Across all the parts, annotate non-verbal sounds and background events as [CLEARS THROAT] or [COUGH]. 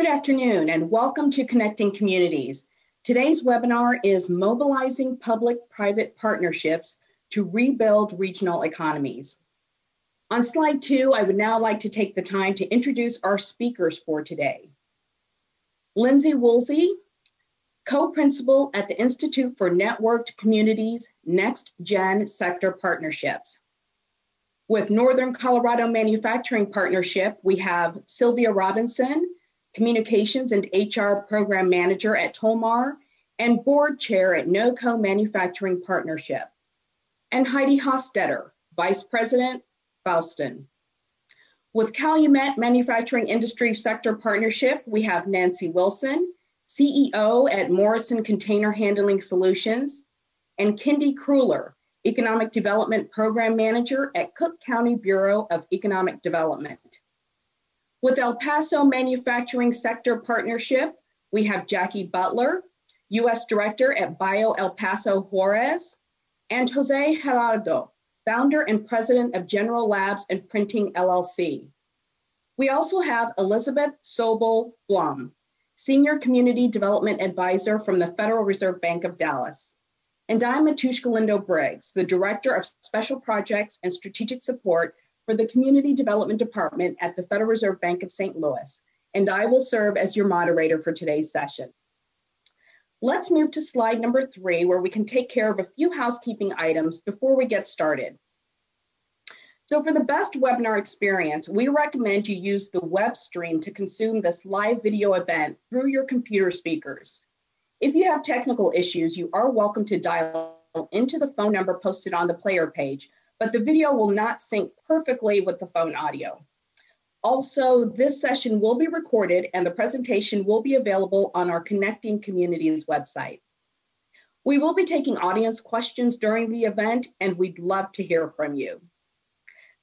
Good afternoon and welcome to Connecting Communities. Today's webinar is Mobilizing Public-Private Partnerships to Rebuild Regional Economies. On slide two, I would now like to take the time to introduce our speakers for today. Lindsey Woolsey, co-principal at the Institute for Networked Communities Next Gen Sector Partnerships. With Northern Colorado Manufacturing Partnership, we have Sylvia Robinson, Communications and HR Program Manager at Tolmar, and Board Chair at NOCO Manufacturing Partnership. And Heidi Hostetter, Vice President, Faustson. With Calumet Manufacturing Industry Sector Partnership, we have Nancy Wilson, CEO at Morrison Container Handling Solutions, and Kindy Kruller, Economic Development Program Manager at Cook County Bureau of Economic Development. With El Paso Manufacturing Sector Partnership, we have Jackie Butler, U.S. Director at Bio El Paso Juarez, and Jose Gerardo, founder and president of General Labs and Printing LLC. We also have Elizabeth Sobel Blum, Senior Community Development Advisor from the Federal Reserve Bank of Dallas. And I'm Matushka Lindo Briggs, the Director of Special Projects and Strategic Support for the Community Development Department at the Federal Reserve Bank of St. Louis, and I will serve as your moderator for today's session. Let's move to slide number three, where we can take care of a few housekeeping items before we get started. So for the best webinar experience, we recommend you use the web stream to consume this live video event through your computer speakers. If you have technical issues, you are welcome to dial into the phone number posted on the player page, but the video will not sync perfectly with the phone audio. Also, this session will be recorded and the presentation will be available on our Connecting Communities website. We will be taking audience questions during the event and we'd love to hear from you.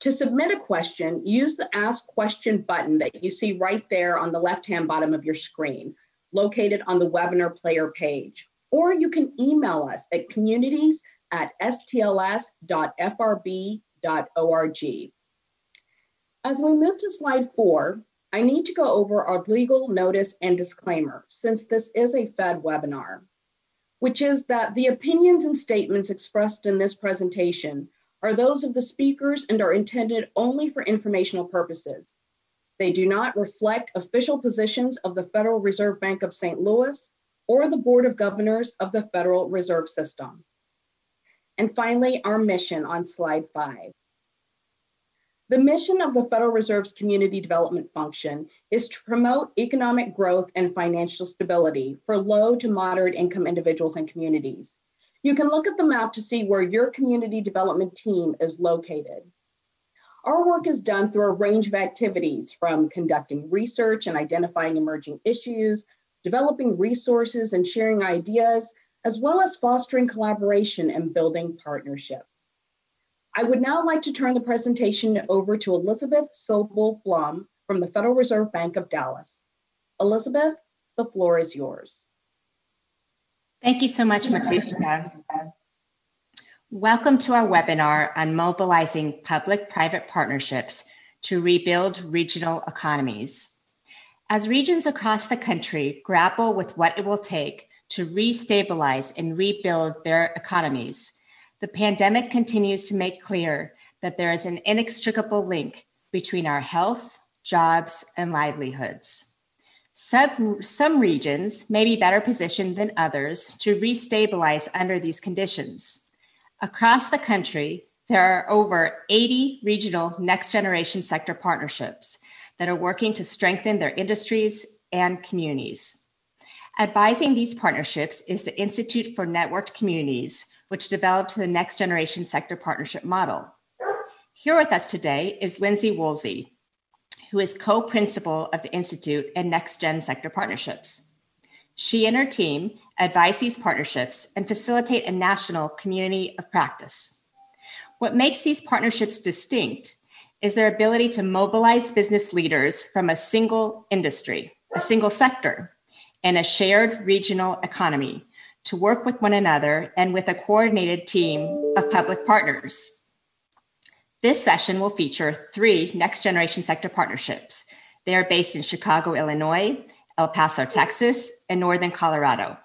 To submit a question, use the Ask Question button that you see right there on the left-hand bottom of your screen, located on the webinar player page. Or you can email us at communities at stls.frb.org. As we move to slide four, I need to go over our legal notice and disclaimer since this is a Fed webinar, which is that the opinions and statements expressed in this presentation are those of the speakers and are intended only for informational purposes. They do not reflect official positions of the Federal Reserve Bank of St. Louis or the Board of Governors of the Federal Reserve System. And finally, our mission on slide five. The mission of the Federal Reserve's community development function is to promote economic growth and financial stability for low to moderate income individuals and communities. You can look at the map to see where your community development team is located. Our work is done through a range of activities from conducting research and identifying emerging issues, developing resources and sharing ideas, as well as fostering collaboration and building partnerships. I would now like to turn the presentation over to Elizabeth Sobel Blum from the Federal Reserve Bank of Dallas. Elizabeth, the floor is yours. Thank you so much, Matushka. Welcome to our webinar on mobilizing public-private partnerships to rebuild regional economies. As regions across the country grapple with what it will take to restabilize and rebuild their economies. The pandemic continues to make clear that there is an inextricable link between our health, jobs, and livelihoods. Some, some regions may be better positioned than others to restabilize under these conditions. Across the country, there are over 80 regional next generation sector partnerships that are working to strengthen their industries and communities. Advising these partnerships is the Institute for Networked Communities, which developed the Next Generation Sector Partnership Model. Here with us today is Lindsey Woolsey, who is co principal of the Institute and Next Gen Sector Partnerships. She and her team advise these partnerships and facilitate a national community of practice. What makes these partnerships distinct is their ability to mobilize business leaders from a single industry, a single sector, and a shared regional economy to work with one another and with a coordinated team of public partners. This session will feature three next generation sector partnerships. They are based in Chicago, Illinois, El Paso, Texas, and Northern Colorado.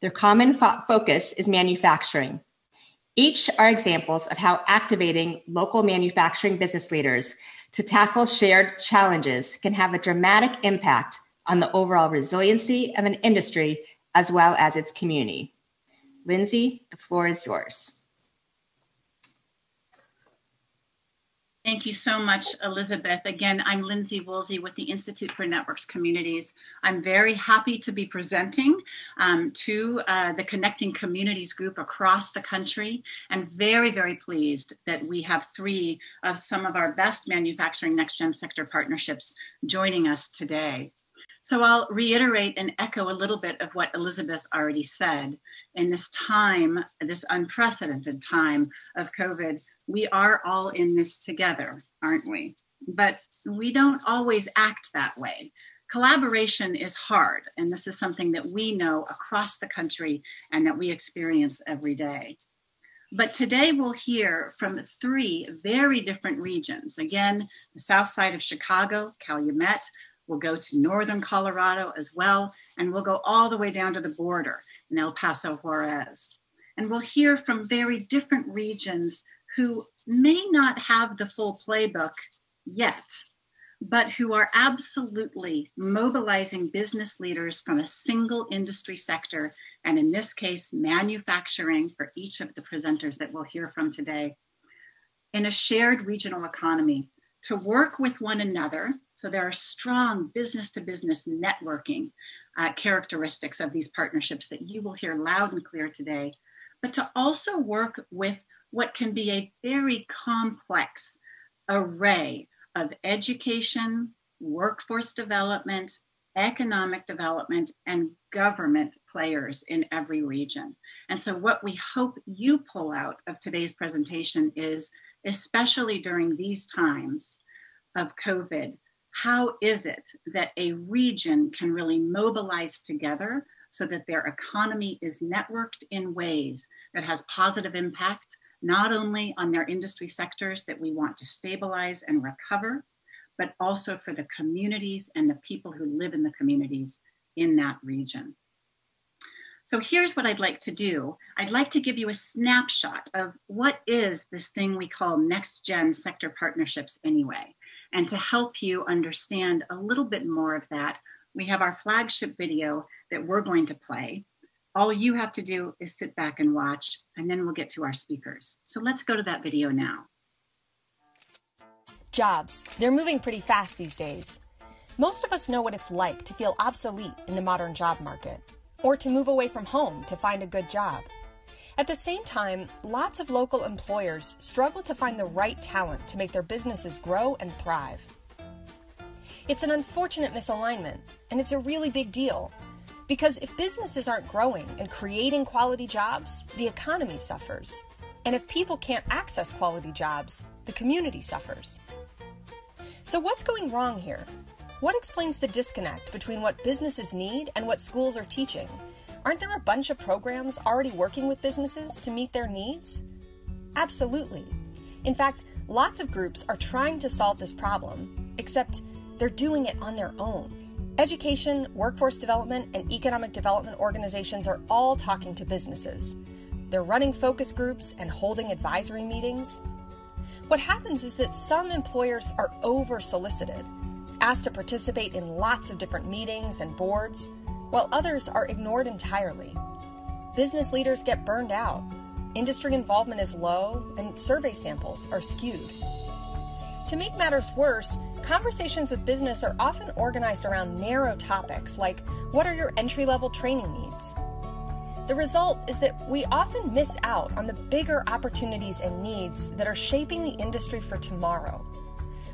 Their common fo- focus is manufacturing. Each are examples of how activating local manufacturing business leaders to tackle shared challenges can have a dramatic impact on the overall resiliency of an industry as well as its community. Lindsey, the floor is yours. Thank you so much, Elizabeth. Again, I'm Lindsey Woolsey with the Institute for Networks Communities. I'm very happy to be presenting um, to uh, the Connecting Communities group across the country and very, very pleased that we have three of some of our best manufacturing next gen sector partnerships joining us today. So I'll reiterate and echo a little bit of what Elizabeth already said. In this time, this unprecedented time of COVID, we are all in this together, aren't we? But we don't always act that way. Collaboration is hard, and this is something that we know across the country and that we experience every day. But today we'll hear from three very different regions. Again, the south side of Chicago, Calumet, We'll go to northern Colorado as well, and we'll go all the way down to the border in El Paso Juarez. And we'll hear from very different regions who may not have the full playbook yet, but who are absolutely mobilizing business leaders from a single industry sector, and in this case, manufacturing for each of the presenters that we'll hear from today, in a shared regional economy to work with one another. So there are strong business to business networking uh, characteristics of these partnerships that you will hear loud and clear today, but to also work with what can be a very complex array of education, workforce development, economic development, and government players in every region. And so, what we hope you pull out of today's presentation is especially during these times of COVID, how is it that a region can really mobilize together so that their economy is networked in ways that has positive impact, not only on their industry sectors that we want to stabilize and recover, but also for the communities and the people who live in the communities in that region. So here's what I'd like to do. I'd like to give you a snapshot of what is this thing we call next gen sector partnerships anyway. And to help you understand a little bit more of that, we have our flagship video that we're going to play. All you have to do is sit back and watch, and then we'll get to our speakers. So let's go to that video now. Jobs. They're moving pretty fast these days. Most of us know what it's like to feel obsolete in the modern job market or to move away from home to find a good job. At the same time, lots of local employers struggle to find the right talent to make their businesses grow and thrive. It's an unfortunate misalignment, and it's a really big deal. Because if businesses aren't growing and creating quality jobs, the economy suffers. And if people can't access quality jobs, the community suffers. So, what's going wrong here? What explains the disconnect between what businesses need and what schools are teaching? Aren't there a bunch of programs already working with businesses to meet their needs? Absolutely. In fact, lots of groups are trying to solve this problem, except they're doing it on their own. Education, workforce development, and economic development organizations are all talking to businesses. They're running focus groups and holding advisory meetings. What happens is that some employers are over solicited asked to participate in lots of different meetings and boards, while others are ignored entirely. Business leaders get burned out, industry involvement is low, and survey samples are skewed. To make matters worse, conversations with business are often organized around narrow topics like what are your entry level training needs? The result is that we often miss out on the bigger opportunities and needs that are shaping the industry for tomorrow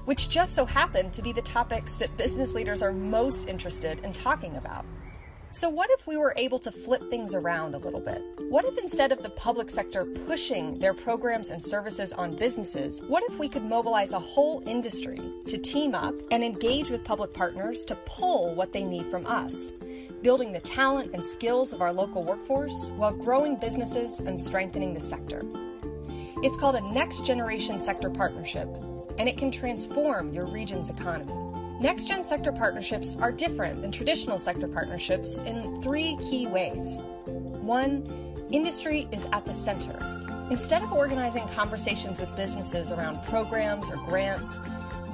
which just so happen to be the topics that business leaders are most interested in talking about. So, what if we were able to flip things around a little bit? What if instead of the public sector pushing their programs and services on businesses, what if we could mobilize a whole industry to team up and engage with public partners to pull what they need from us, building the talent and skills of our local workforce while growing businesses and strengthening the sector? It's called a Next Generation Sector Partnership, and it can transform your region's economy. NextGen sector partnerships are different than traditional sector partnerships in three key ways. One, industry is at the center. Instead of organizing conversations with businesses around programs or grants,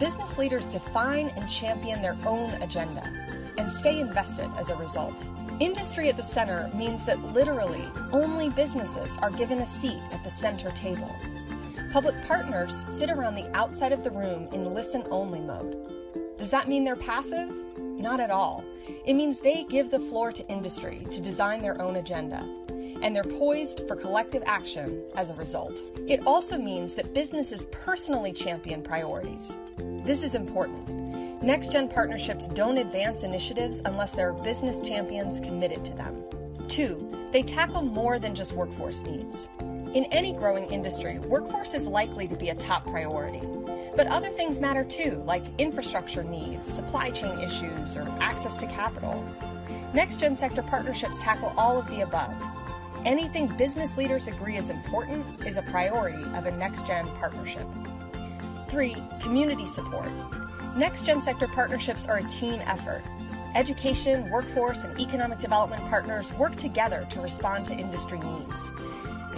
business leaders define and champion their own agenda and stay invested as a result. Industry at the center means that literally only businesses are given a seat at the center table. Public partners sit around the outside of the room in listen only mode. Does that mean they're passive? Not at all. It means they give the floor to industry to design their own agenda, and they're poised for collective action as a result. It also means that businesses personally champion priorities. This is important. Next gen partnerships don't advance initiatives unless there are business champions committed to them. Two, they tackle more than just workforce needs. In any growing industry, workforce is likely to be a top priority. But other things matter too, like infrastructure needs, supply chain issues, or access to capital. Next gen sector partnerships tackle all of the above. Anything business leaders agree is important is a priority of a next gen partnership. Three, community support. Next gen sector partnerships are a team effort. Education, workforce, and economic development partners work together to respond to industry needs.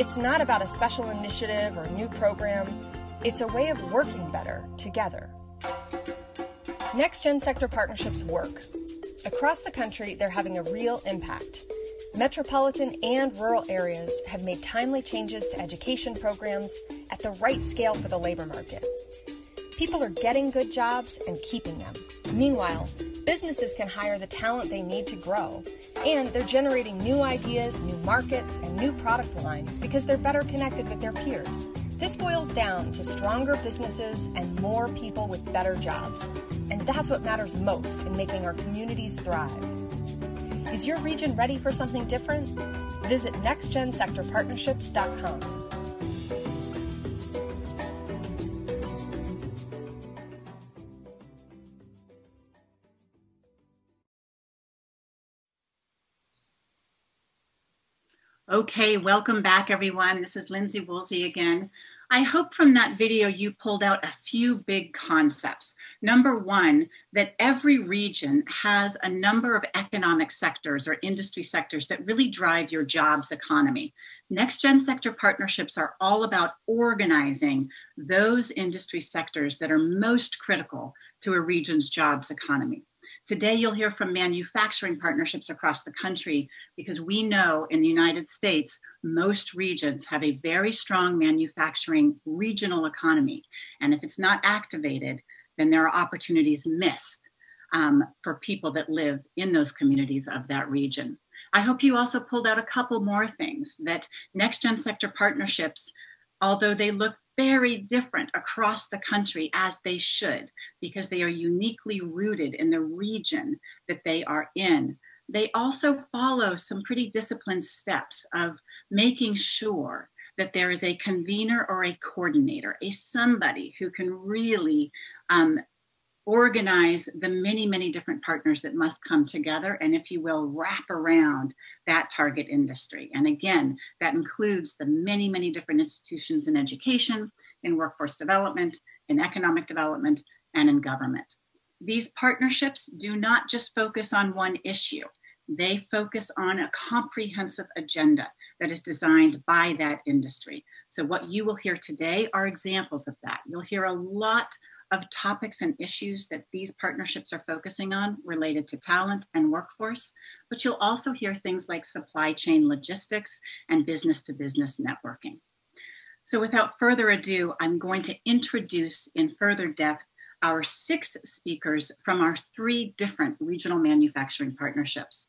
It's not about a special initiative or new program. It's a way of working better together. Next Gen sector partnerships work. Across the country, they're having a real impact. Metropolitan and rural areas have made timely changes to education programs at the right scale for the labor market. People are getting good jobs and keeping them. Meanwhile, businesses can hire the talent they need to grow, and they're generating new ideas, new markets, and new product lines because they're better connected with their peers. This boils down to stronger businesses and more people with better jobs. And that's what matters most in making our communities thrive. Is your region ready for something different? Visit nextgensectorpartnerships.com. Okay, welcome back everyone. This is Lindsey Woolsey again. I hope from that video you pulled out a few big concepts. Number one, that every region has a number of economic sectors or industry sectors that really drive your jobs economy. Next Gen sector partnerships are all about organizing those industry sectors that are most critical to a region's jobs economy. Today, you'll hear from manufacturing partnerships across the country because we know in the United States, most regions have a very strong manufacturing regional economy. And if it's not activated, then there are opportunities missed um, for people that live in those communities of that region. I hope you also pulled out a couple more things that next gen sector partnerships, although they look very different across the country as they should because they are uniquely rooted in the region that they are in. They also follow some pretty disciplined steps of making sure that there is a convener or a coordinator, a somebody who can really um, organize the many, many different partners that must come together and, if you will, wrap around that target industry. And again, that includes the many, many different institutions in education, in workforce development, in economic development, and in government. These partnerships do not just focus on one issue. They focus on a comprehensive agenda that is designed by that industry. So, what you will hear today are examples of that. You'll hear a lot of topics and issues that these partnerships are focusing on related to talent and workforce, but you'll also hear things like supply chain logistics and business to business networking. So without further ado, I'm going to introduce in further depth our six speakers from our three different regional manufacturing partnerships.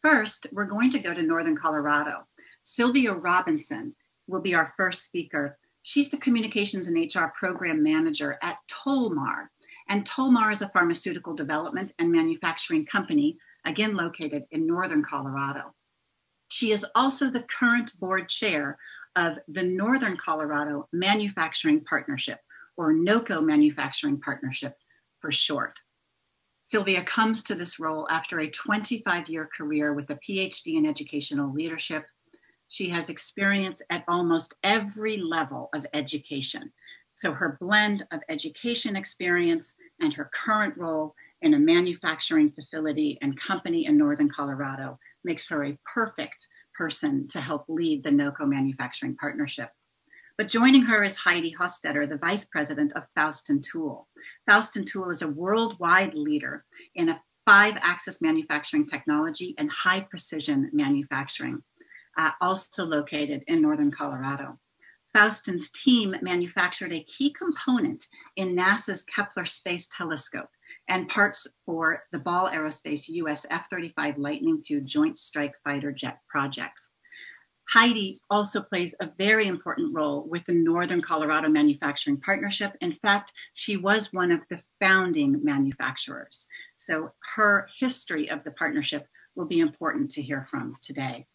First, we're going to go to Northern Colorado. Sylvia Robinson will be our first speaker She's the communications and HR program manager at Tolmar. And Tolmar is a pharmaceutical development and manufacturing company, again located in northern Colorado. She is also the current board chair of the Northern Colorado Manufacturing Partnership, or NOCO Manufacturing Partnership for short. Sylvia comes to this role after a 25 year career with a PhD in educational leadership she has experience at almost every level of education. So her blend of education experience and her current role in a manufacturing facility and company in Northern Colorado makes her a perfect person to help lead the NOCO Manufacturing Partnership. But joining her is Heidi Hostetter, the Vice President of Faustson Tool. Faustson Tool is a worldwide leader in a five axis manufacturing technology and high precision manufacturing, uh, also located in Northern Colorado. Faustson's team manufactured a key component in NASA's Kepler Space Telescope and parts for the Ball Aerospace US F 35 Lightning II Joint Strike Fighter jet projects. Heidi also plays a very important role with the Northern Colorado Manufacturing Partnership. In fact, she was one of the founding manufacturers. So her history of the partnership will be important to hear from today.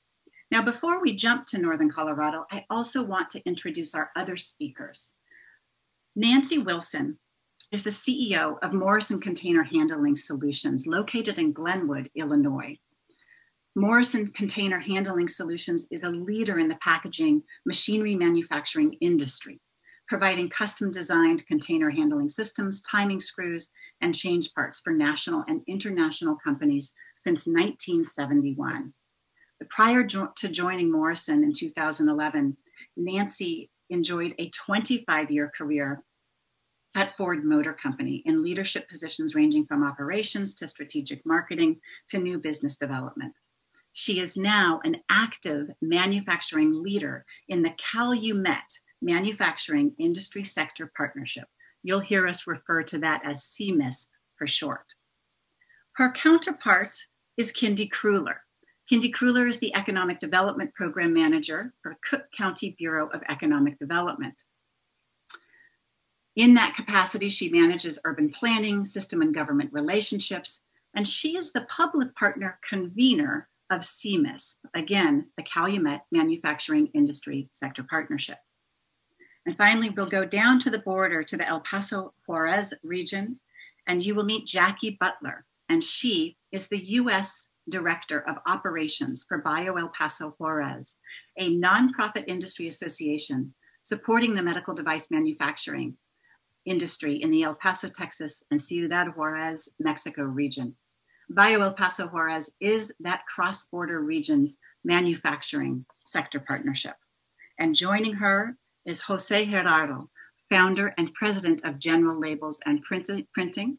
Now, before we jump to Northern Colorado, I also want to introduce our other speakers. Nancy Wilson is the CEO of Morrison Container Handling Solutions, located in Glenwood, Illinois. Morrison Container Handling Solutions is a leader in the packaging machinery manufacturing industry, providing custom designed container handling systems, timing screws, and change parts for national and international companies since 1971. Prior jo- to joining Morrison in 2011, Nancy enjoyed a 25 year career at Ford Motor Company in leadership positions ranging from operations to strategic marketing to new business development. She is now an active manufacturing leader in the Calumet Manufacturing Industry Sector Partnership. You'll hear us refer to that as CMIS for short. Her counterpart is Kindy Kruller. Kindy Kruller is the Economic Development Program Manager for Cook County Bureau of Economic Development. In that capacity, she manages urban planning, system and government relationships, and she is the public partner convener of CMIS, again, the Calumet Manufacturing Industry Sector Partnership. And finally, we'll go down to the border to the El Paso Juarez region, and you will meet Jackie Butler, and she is the U.S. Director of Operations for Bio El Paso Juarez, a nonprofit industry association supporting the medical device manufacturing industry in the El Paso, Texas, and Ciudad Juarez, Mexico region. Bio El Paso Juarez is that cross border region's manufacturing sector partnership. And joining her is Jose Gerardo, founder and president of General Labels and Printing,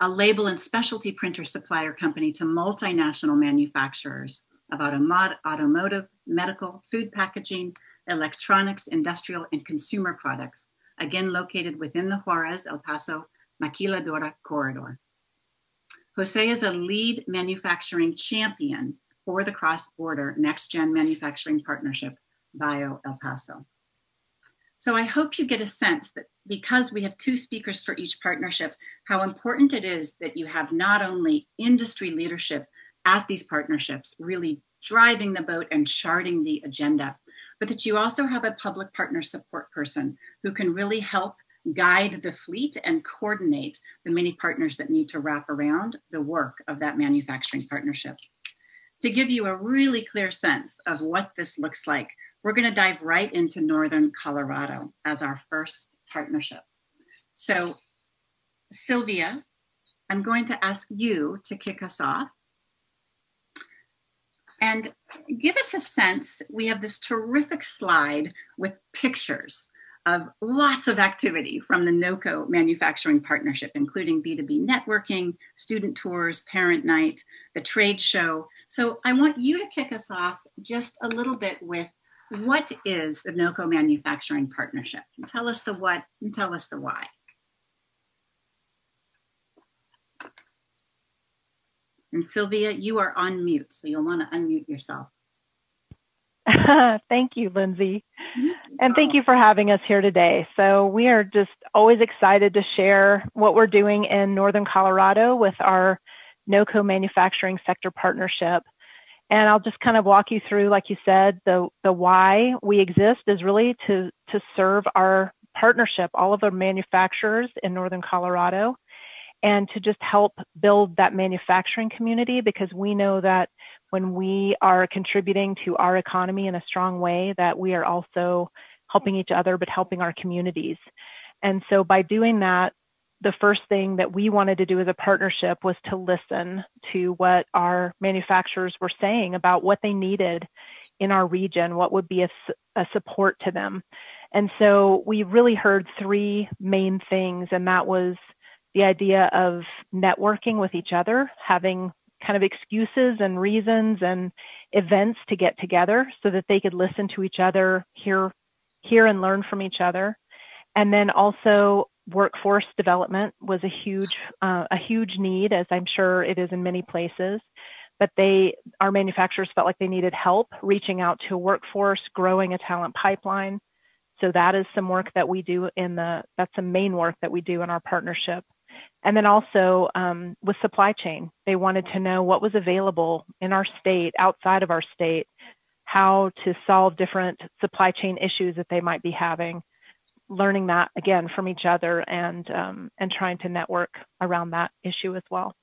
a label and specialty printer supplier company to multinational manufacturers of automotive, medical, food packaging, electronics, industrial, and consumer products, again located within the Juarez El Paso Maquiladora corridor. Jose is a lead manufacturing champion for the cross border next gen manufacturing partnership, Bio El Paso. So I hope you get a sense that because we have two speakers for each partnership, how important it is that you have not only industry leadership at these partnerships, really driving the boat and charting the agenda, but that you also have a public partner support person who can really help guide the fleet and coordinate the many partners that need to wrap around the work of that manufacturing partnership. To give you a really clear sense of what this looks like, we're going to dive right into Northern Colorado as our first partnership. So, Sylvia, I'm going to ask you to kick us off and give us a sense. We have this terrific slide with pictures of lots of activity from the NOCO Manufacturing Partnership, including B2B networking, student tours, parent night, the trade show. So I want you to kick us off just a little bit with what is the NOCO Manufacturing Partnership? Tell us the what and tell us the why. And Sylvia, you are on mute, so you'll want to unmute yourself. [LAUGHS] thank you, Lindsey. Mm-hmm. And thank you for having us here today. So, we are just always excited to share what we're doing in Northern Colorado with our NOCO Manufacturing Sector Partnership. And I'll just kind of walk you through, like you said, the, the why we exist is really to, to serve our partnership, all of our manufacturers in Northern Colorado, and to just help build that manufacturing community because we know that when we are contributing to our economy in a strong way, that we are also helping each other, but helping our communities. And so by doing that, the first thing that we wanted to do as a partnership was to listen to what our manufacturers were saying about what they needed in our region, what would be a, a support to them. And so we really heard three main things, and that was the idea of networking with each other, having kind of excuses and reasons and events to get together so that they could listen to each other, hear, hear and learn from each other. And then also workforce development was a huge, uh, a huge need, as I'm sure it is in many places. But they, our manufacturers felt like they needed help reaching out to a workforce, growing a talent pipeline. So that is some work that we do in the, that's the main work that we do in our partnership. And then also um, with supply chain, they wanted to know what was available in our state, outside of our state, how to solve different supply chain issues that they might be having. Learning that again from each other and um, and trying to network around that issue as well.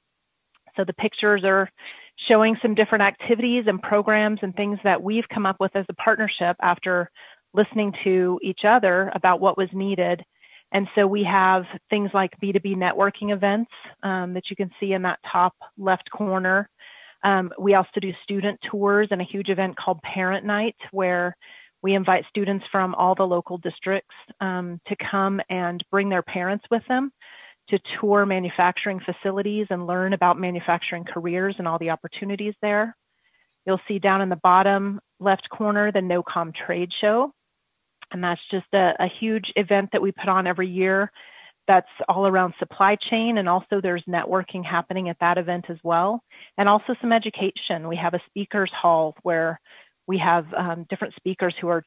So the pictures are showing some different activities and programs and things that we've come up with as a partnership after listening to each other about what was needed and so we have things like B2B networking events um, that you can see in that top left corner. Um, we also do student tours and a huge event called Parent Night, where we invite students from all the local districts um, to come and bring their parents with them to tour manufacturing facilities and learn about manufacturing careers and all the opportunities there. You'll see down in the bottom left corner the NOCOM trade show, and that's just a, a huge event that we put on every year that's all around supply chain. And also there's networking happening at that event as well. And also some education. We have a speakers hall where we have um, different speakers who are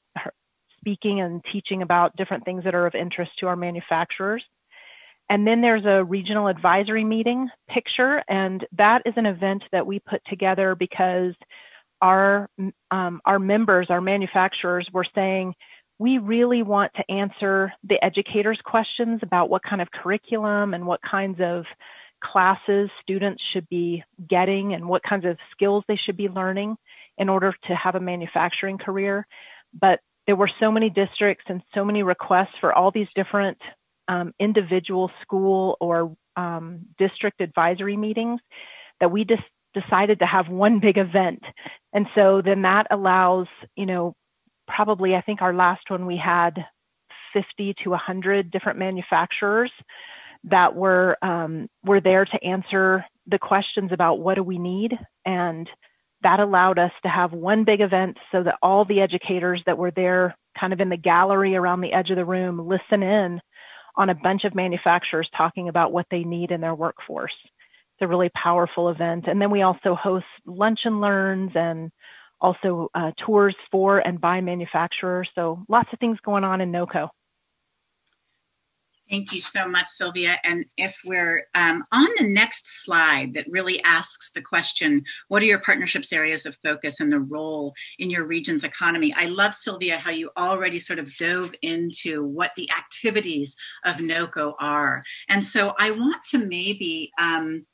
speaking and teaching about different things that are of interest to our manufacturers. And then there's a regional advisory meeting picture and that is an event that we put together because our um, our members our manufacturers were saying we really want to answer the educators' questions about what kind of curriculum and what kinds of classes students should be getting and what kinds of skills they should be learning in order to have a manufacturing career. But there were so many districts and so many requests for all these different um, individual school or um, district advisory meetings that we just decided to have one big event. And so then that allows, you know, probably, I think our last one we had 50 to 100 different manufacturers that were um, were there to answer the questions about what do we need and that allowed us to have one big event so that all the educators that were there kind of in the gallery around the edge of the room listen in on a bunch of manufacturers talking about what they need in their workforce. It's a really powerful event. And then we also host lunch and learns and also uh, tours for and by manufacturers. So lots of things going on in NOCO. Thank you so much, Sylvia. And if we're um, on the next slide that really asks the question, what are your partnerships areas of focus and the role in your region's economy? I love, Sylvia, how you already sort of dove into what the activities of NOCO are. And so I want to maybe um,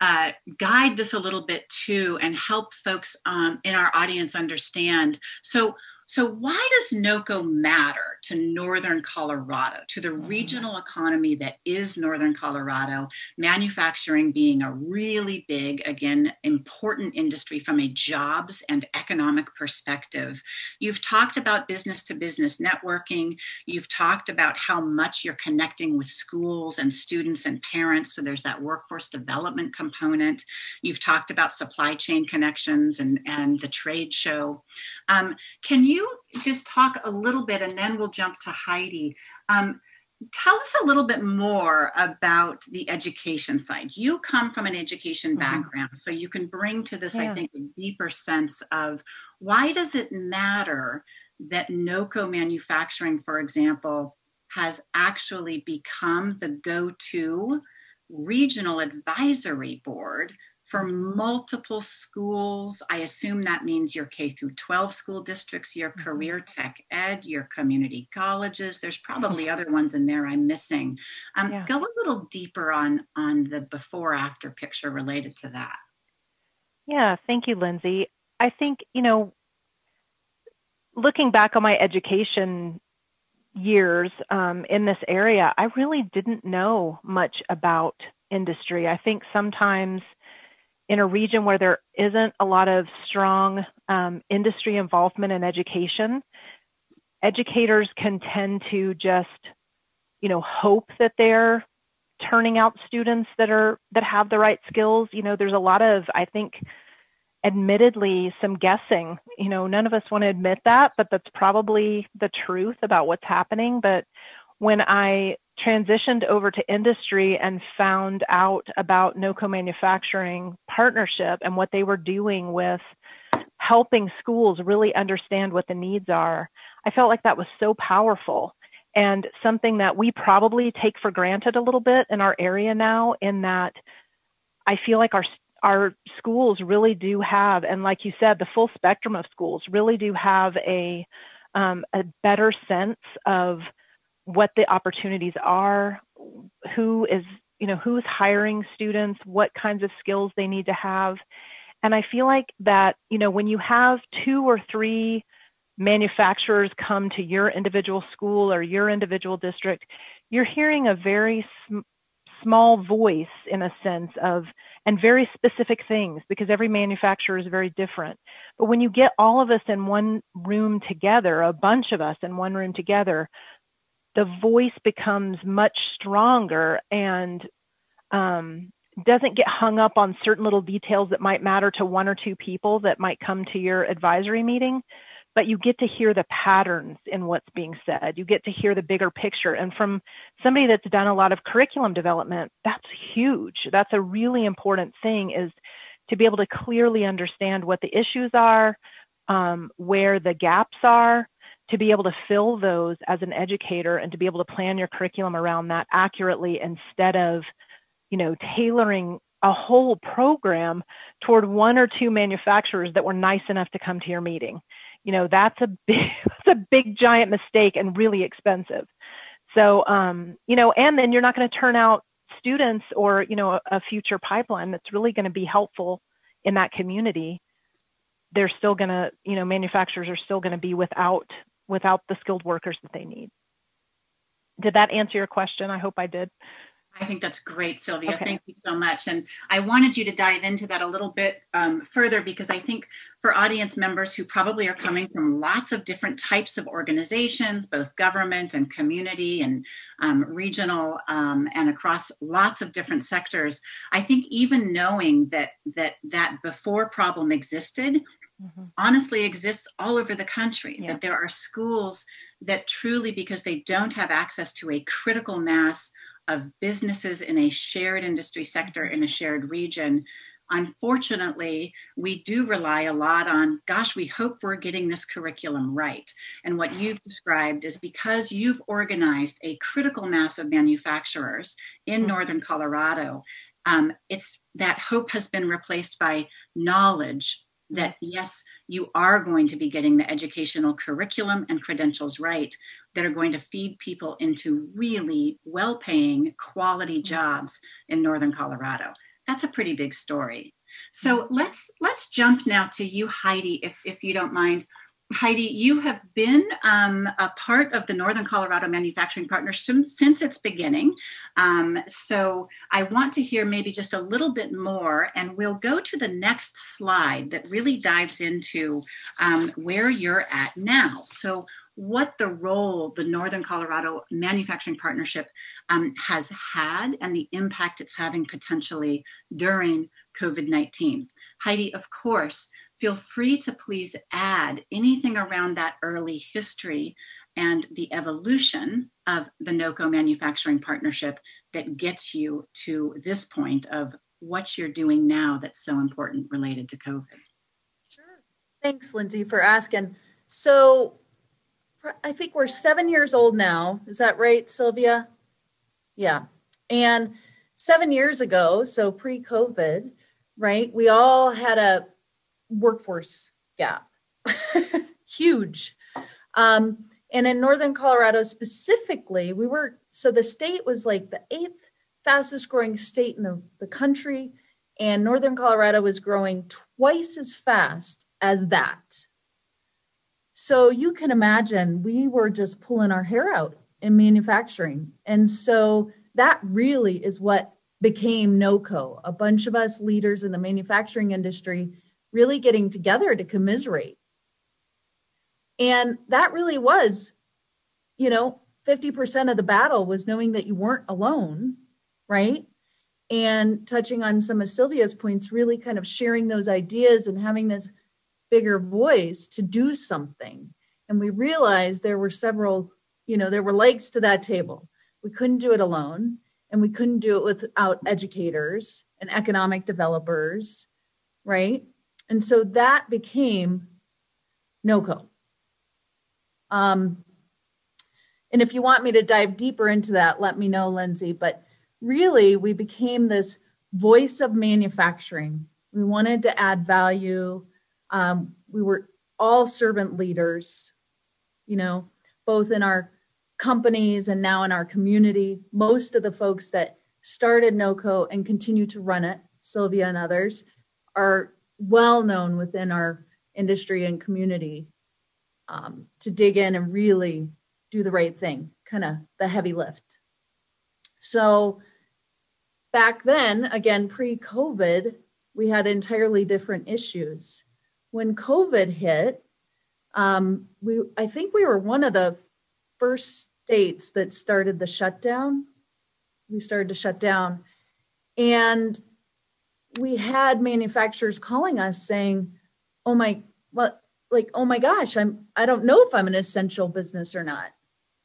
uh, guide this a little bit too and help folks um, in our audience understand. So, so, why does NOCO matter to Northern Colorado, to the mm-hmm. regional economy that is Northern Colorado, manufacturing being a really big, again, important industry from a jobs and economic perspective? You've talked about business to business networking. You've talked about how much you're connecting with schools and students and parents. So, there's that workforce development component. You've talked about supply chain connections and, and the trade show. Um, can you just talk a little bit and then we'll jump to Heidi? Um, tell us a little bit more about the education side. You come from an education mm-hmm. background, so you can bring to this, yeah. I think, a deeper sense of why does it matter that NOCO manufacturing, for example, has actually become the go to regional advisory board for multiple schools. I assume that means your K through 12 school districts, your mm-hmm. career tech ed, your community colleges. There's probably other ones in there I'm missing. Um, yeah. Go a little deeper on on the before after picture related to that. Yeah, thank you, Lindsey. I think you know, looking back on my education years um, in this area, I really didn't know much about industry. I think sometimes in a region where there isn't a lot of strong um, industry involvement in education, educators can tend to just, you know, hope that they're turning out students that are that have the right skills. You know, there's a lot of, I think, admittedly some guessing. You know, none of us want to admit that, but that's probably the truth about what's happening. But when I transitioned over to industry and found out about NOCO Manufacturing Partnership and what they were doing with helping schools really understand what the needs are, I felt like that was so powerful and something that we probably take for granted a little bit in our area now in that I feel like our our schools really do have, and like you said, the full spectrum of schools really do have a um, a better sense of what the opportunities are, who is you know who's hiring students, what kinds of skills they need to have, and I feel like that you know when you have two or three manufacturers come to your individual school or your individual district, you're hearing a very sm- small voice in a sense of and very specific things because every manufacturer is very different. But when you get all of us in one room together, a bunch of us in one room together, the voice becomes much stronger and um, doesn't get hung up on certain little details that might matter to one or two people that might come to your advisory meeting but you get to hear the patterns in what's being said. You get to hear the bigger picture. And from somebody that's done a lot of curriculum development, that's huge. That's a really important thing is to be able to clearly understand what the issues are, um, where the gaps are, to be able to fill those as an educator and to be able to plan your curriculum around that accurately instead of, you know, tailoring a whole program toward one or two manufacturers that were nice enough to come to your meeting. You know that's a big [LAUGHS] that's a big giant mistake and really expensive. So um, you know and then you're not going to turn out students or you know a, a future pipeline that's really going to be helpful in that community. They're still going to you know manufacturers are still going to be without without the skilled workers that they need did that answer your question i hope i did I think that's great, Sylvia. Okay. Thank you so much. And I wanted you to dive into that a little bit um, further because I think for audience members who probably are coming from lots of different types of organizations, both government and community and um, regional um, and across lots of different sectors, I think even knowing that that that before problem existed, mm-hmm. honestly exists all over the country. Yeah. That there are schools that truly, because they don't have access to a critical mass of businesses in a shared industry sector in a shared region unfortunately, we do rely a lot on, gosh, we hope we're getting this curriculum right. And what you've described is because you've organized a critical mass of manufacturers in mm-hmm. Northern Colorado, um, it's that hope has been replaced by knowledge that yes, you are going to be getting the educational curriculum and credentials right that are going to feed people into really well paying quality mm-hmm. jobs in northern colorado. That's a pretty big story. So mm-hmm. let's let's jump now to you heidi if if you don't mind Heidi, you have been um, a part of the Northern Colorado Manufacturing Partnership since its beginning. Um, so I want to hear maybe just a little bit more, and we'll go to the next slide that really dives into um, where you're at now. So, what the role the Northern Colorado Manufacturing Partnership um, has had and the impact it's having potentially during COVID 19. Heidi, of course, feel free to please add anything around that early history and the evolution of the NOCO manufacturing partnership that gets you to this point of what you're doing now that's so important related to COVID. Sure. Thanks, Lindsey, for asking. So I think we're seven years old now. Is that right, Sylvia? Yeah. And seven years ago, so pre COVID, right, we all had a workforce gap, [LAUGHS] huge. Um, and in Northern Colorado specifically, we were, so the state was like the eighth fastest growing state in the, the country. And Northern Colorado was growing twice as fast as that. So you can imagine we were just pulling our hair out in manufacturing. And so that really is what became NOCO, a bunch of us leaders in the manufacturing industry really getting together to commiserate. And that really was, you know, 50% of the battle was knowing that you weren't alone, right? And touching on some of Sylvia's points, really kind of sharing those ideas and having this bigger voice to do something. And we realized there were several, you know, there were legs to that table. We couldn't do it alone, and we couldn't do it without educators and economic developers, right? And so that became NOCO. Um, and if you want me to dive deeper into that, let me know, Lindsey. But really, we became this voice of manufacturing. We wanted to add value. Um, we were all servant leaders, you know, both in our companies and now in our community. Most of the folks that started NOCO and continue to run it, Sylvia and others, are well known within our industry and community um, to dig in and really do the right thing, kind of the heavy lift. So back then, again, pre COVID, we had entirely different issues. When COVID hit, um, we I think we were one of the first states that started the shutdown. We started to shut down, and we had manufacturers calling us saying, "Oh my, well, like, oh my gosh, I'm I don't know if I'm an essential business or not.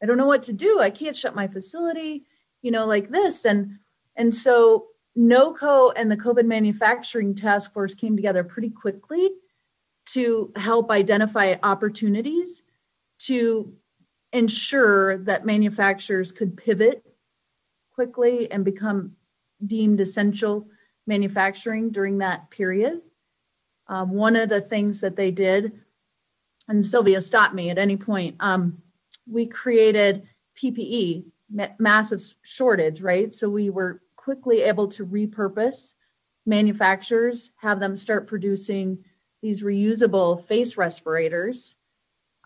I don't know what to do. I can't shut my facility, you know, like this. And and so NOCO and the COVID manufacturing task force came together pretty quickly to help identify opportunities to ensure that manufacturers could pivot quickly and become deemed essential manufacturing during that period. Um, one of the things that they did, and Sylvia stopped me at any point, um, we created PPE, massive shortage, right? So we were quickly able to repurpose manufacturers, have them start producing these reusable face respirators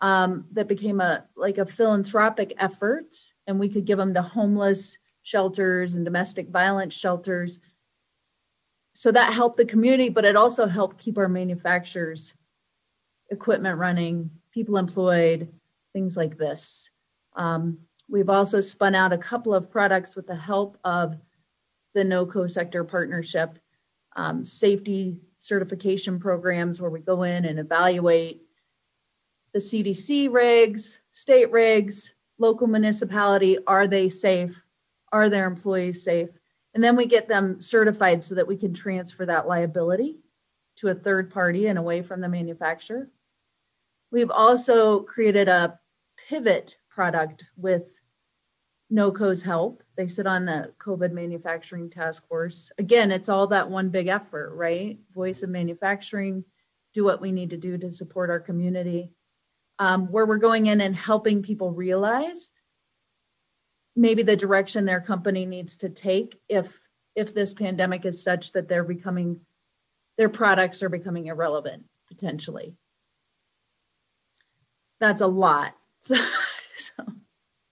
um, that became a like a philanthropic effort, and we could give them to homeless shelters and domestic violence shelters. So that helped the community, but it also helped keep our manufacturers equipment running, people employed, things like this. Um, we've also spun out a couple of products with the help of the NOCO sector partnership, um, safety certification programs where we go in and evaluate the CDC rigs, state rigs, local municipality. Are they safe? Are their employees safe? And then we get them certified so that we can transfer that liability to a third party and away from the manufacturer. We've also created a pivot product with NOCO's help. They sit on the COVID manufacturing task force. Again, it's all that one big effort, right? Voice of manufacturing, do what we need to do to support our community. Um, where we're going in and helping people realize maybe the direction their company needs to take if if this pandemic is such that they're becoming their products are becoming irrelevant potentially that's a lot [LAUGHS] so, so.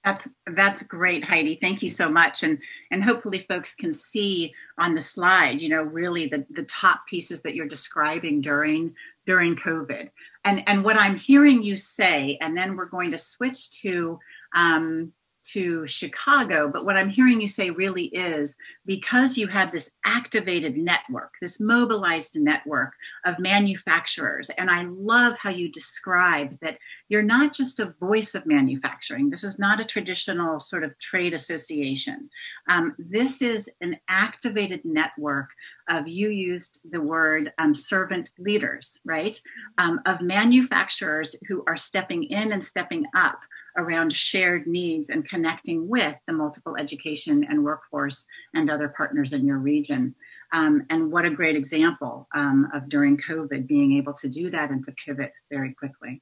That's that's great, Heidi. Thank you so much, and and hopefully folks can see on the slide, you know, really the the top pieces that you're describing during during COVID, and and what I'm hearing you say, and then we're going to switch to um, to Chicago, but what I'm hearing you say really is because you have this activated network, this mobilized network of manufacturers. And I love how you describe that you're not just a voice of manufacturing. This is not a traditional sort of trade association. Um, this is an activated network of, you used the word um, servant leaders, right? Um, of manufacturers who are stepping in and stepping up around shared needs and connecting with the multiple education and workforce and other partners in your region. Um, and what a great example um, of during COVID being able to do that and to pivot very quickly.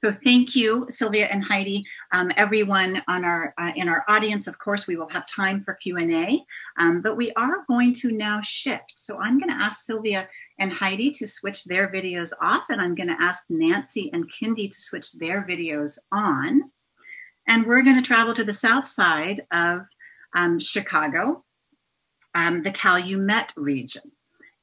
So thank you, Sylvia and Heidi. Um, everyone on our uh, in our audience, of course, we will have time for Q and A, um, but we are going to now shift. So I'm going to ask Sylvia and Heidi to switch their videos off, and I'm going to ask Nancy and Kindy to switch their videos on. And we're going to travel to the south side of um, Chicago, um, the Calumet region.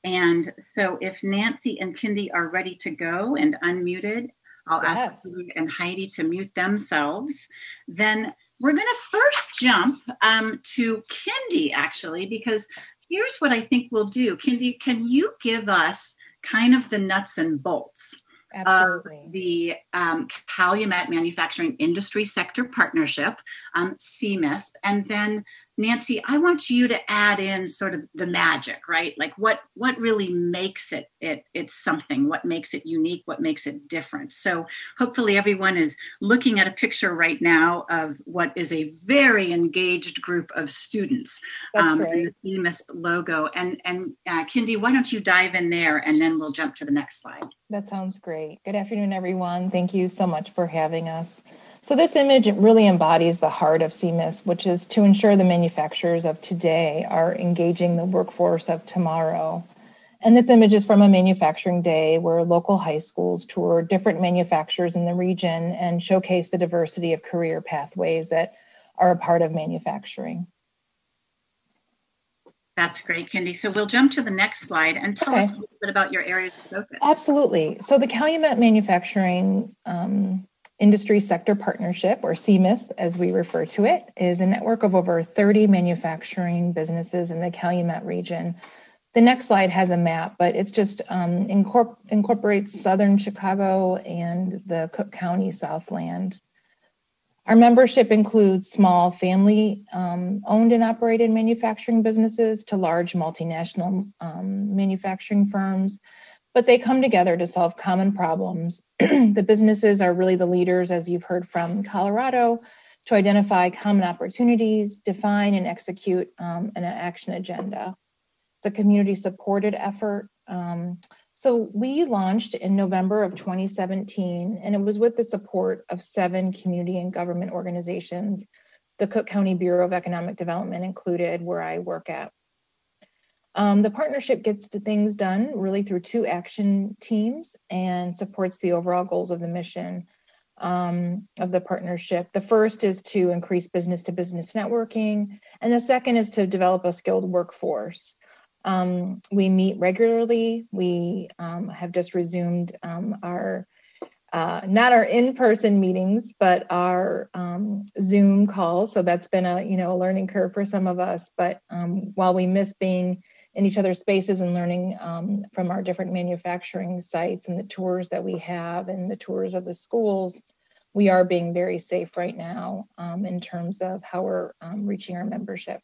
And so if Nancy and Kindy are ready to go and unmuted, I'll yes. ask you and Heidi to mute themselves. Then we're going to first jump um, to Kindy, actually, because here's what I think we'll do. Kindy, can you give us kind of the nuts and bolts Absolutely. of the um, Calumet Manufacturing Industry Sector Partnership, um, CMISP, and then Nancy, I want you to add in sort of the magic, right? Like what what really makes it it it's something, what makes it unique, what makes it different. So hopefully everyone is looking at a picture right now of what is a very engaged group of students. That's um, right. The CMISP logo. And and uh, Kindy, why don't you dive in there and then we'll jump to the next slide. That sounds great. Good afternoon, everyone. Thank you so much for having us. So this image really embodies the heart of CMIS, which is to ensure the manufacturers of today are engaging the workforce of tomorrow. And this image is from a manufacturing day where local high schools tour different manufacturers in the region and showcase the diversity of career pathways that are a part of manufacturing. That's great, Kindy. So we'll jump to the next slide and tell okay. us a little bit about your areas of focus. Absolutely. So the Calumet Manufacturing um, Industry Sector Partnership, or CMISP as we refer to it, is a network of over 30 manufacturing businesses in the Calumet region. The next slide has a map, but it's just um, incorpor- incorporates southern Chicago and the Cook County Southland. Our membership includes small family um, owned and operated manufacturing businesses to large multinational um, manufacturing firms but they come together to solve common problems. [CLEARS THROAT] the businesses are really the leaders, as you've heard from Colorado, to identify common opportunities, define and execute um, an action agenda. It's a community supported effort. Um, so we launched in November of 2017, and it was with the support of seven community and government organizations, the Cook County Bureau of Economic Development included, where I work at. Um, the partnership gets the things done really through two action teams and supports the overall goals of the mission um, of the partnership. The first is to increase business to business networking, and the second is to develop a skilled workforce. Um, we meet regularly. We um, have just resumed um, our uh, not our in-person meetings, but our um, Zoom calls. So that's been a you know a learning curve for some of us. But um, while we miss being in each other's spaces and learning um, from our different manufacturing sites and the tours that we have and the tours of the schools, we are being very safe right now um, in terms of how we're um, reaching our membership.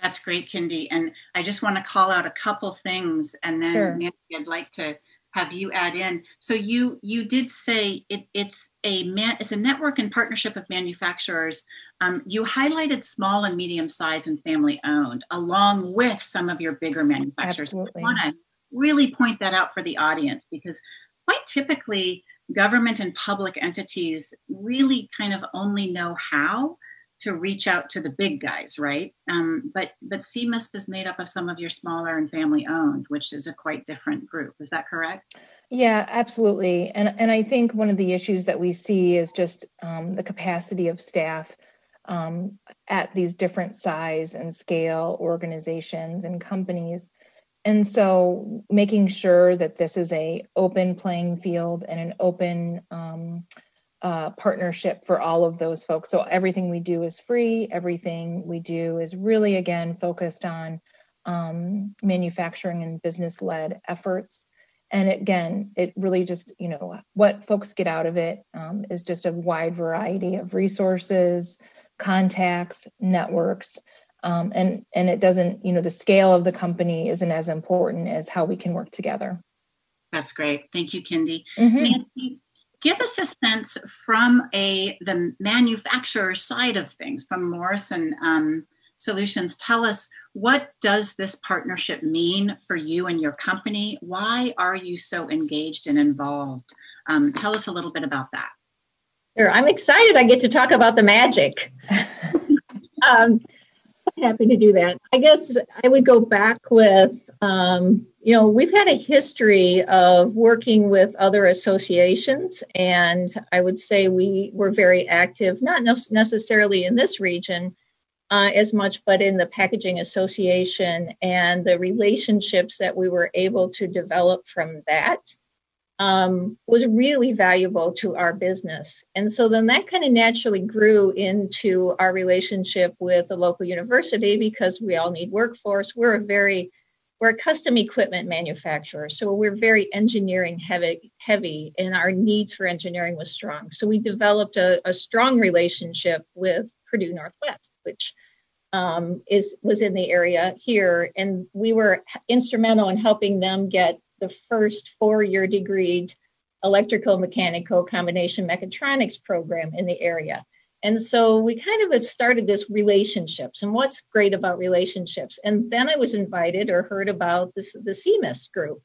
That's great, Kindy. And I just want to call out a couple things, and then sure. Nancy, I'd like to have you add in. So you you did say it, it's a man, it's a network and partnership of manufacturers. Um, you highlighted small and medium size and family owned, along with some of your bigger manufacturers. Absolutely. I want to really point that out for the audience because quite typically government and public entities really kind of only know how to reach out to the big guys, right? Um, but but CMISP is made up of some of your smaller and family owned, which is a quite different group. Is that correct? Yeah, absolutely. And and I think one of the issues that we see is just um, the capacity of staff um, at these different size and scale organizations and companies. And so making sure that this is a open playing field and an open um, uh, partnership for all of those folks. So everything we do is free. Everything we do is really, again, focused on um, manufacturing and business led efforts. And again, it really just, you know, what folks get out of it um, is just a wide variety of resources, contacts, networks. Um, and and it doesn't, you know, the scale of the company isn't as important as how we can work together. That's great. Thank you, Kindy. Mm-hmm. Nancy, give us a sense from a the manufacturer side of things from morrison um, solutions. Tell us what does this partnership mean for you and your company? Why are you so engaged and involved? Um, tell us a little bit about that. Sure i'm excited i get to talk about the magic. [LAUGHS] Um, happy to do that. I guess I would go back with, um, you know, we've had a history of working with other associations, and I would say we were very active, not necessarily in this region uh, as much, but in the Packaging Association and the relationships that we were able to develop from that um, was really valuable to our business. And so then that kind of naturally grew into our relationship with the local university because we all need workforce. We're a very we're a custom equipment manufacturer, so we're very engineering heavy, heavy, and our needs for engineering was strong. So we developed a, a strong relationship with Purdue Northwest, which um, is was in the area here, and we were instrumental in helping them get the first four-year degree electrical mechanical combination mechatronics program in the area. And so we kind of have started this relationships and what's great about relationships. And then I was invited or heard about this the CMIS group.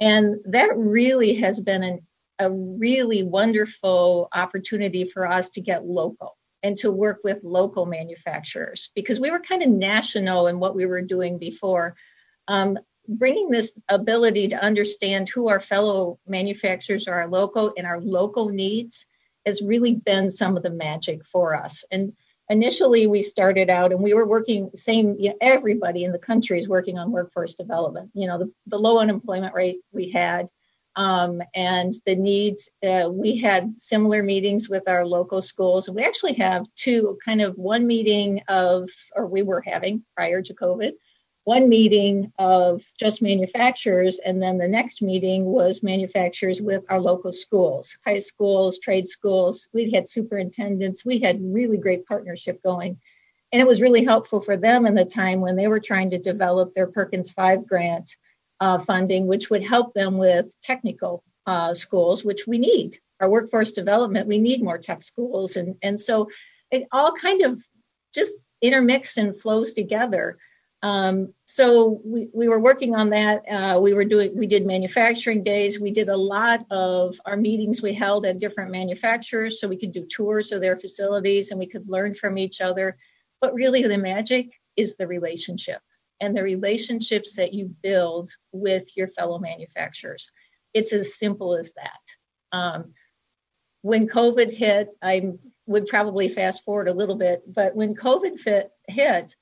And that really has been an, a really wonderful opportunity for us to get local and to work with local manufacturers because we were kind of national in what we were doing before. Um, bringing this ability to understand who our fellow manufacturers are, our local and our local needs has really been some of the magic for us. And initially we started out and we were working same you know, everybody in the country is working on workforce development you know the, the low unemployment rate we had um, and the needs uh, we had similar meetings with our local schools we actually have two kind of one meeting of or we were having prior to covid one meeting of just manufacturers, and then the next meeting was manufacturers with our local schools, high schools, trade schools. We had superintendents. We had really great partnership going. And it was really helpful for them in the time when they were trying to develop their Perkins 5 grant uh, funding, which would help them with technical uh, schools, which we need. Our workforce development, we need more tech schools. And, and so it all kind of just intermixes and flows together. Um, so we, we were working on that. Uh, we were doing, we did manufacturing days. We did a lot of our meetings we held at different manufacturers so we could do tours of their facilities and we could learn from each other. But really, the magic is the relationship and the relationships that you build with your fellow manufacturers. It's as simple as that. Um, when COVID hit, I would probably fast forward a little bit, but when COVID fit, hit,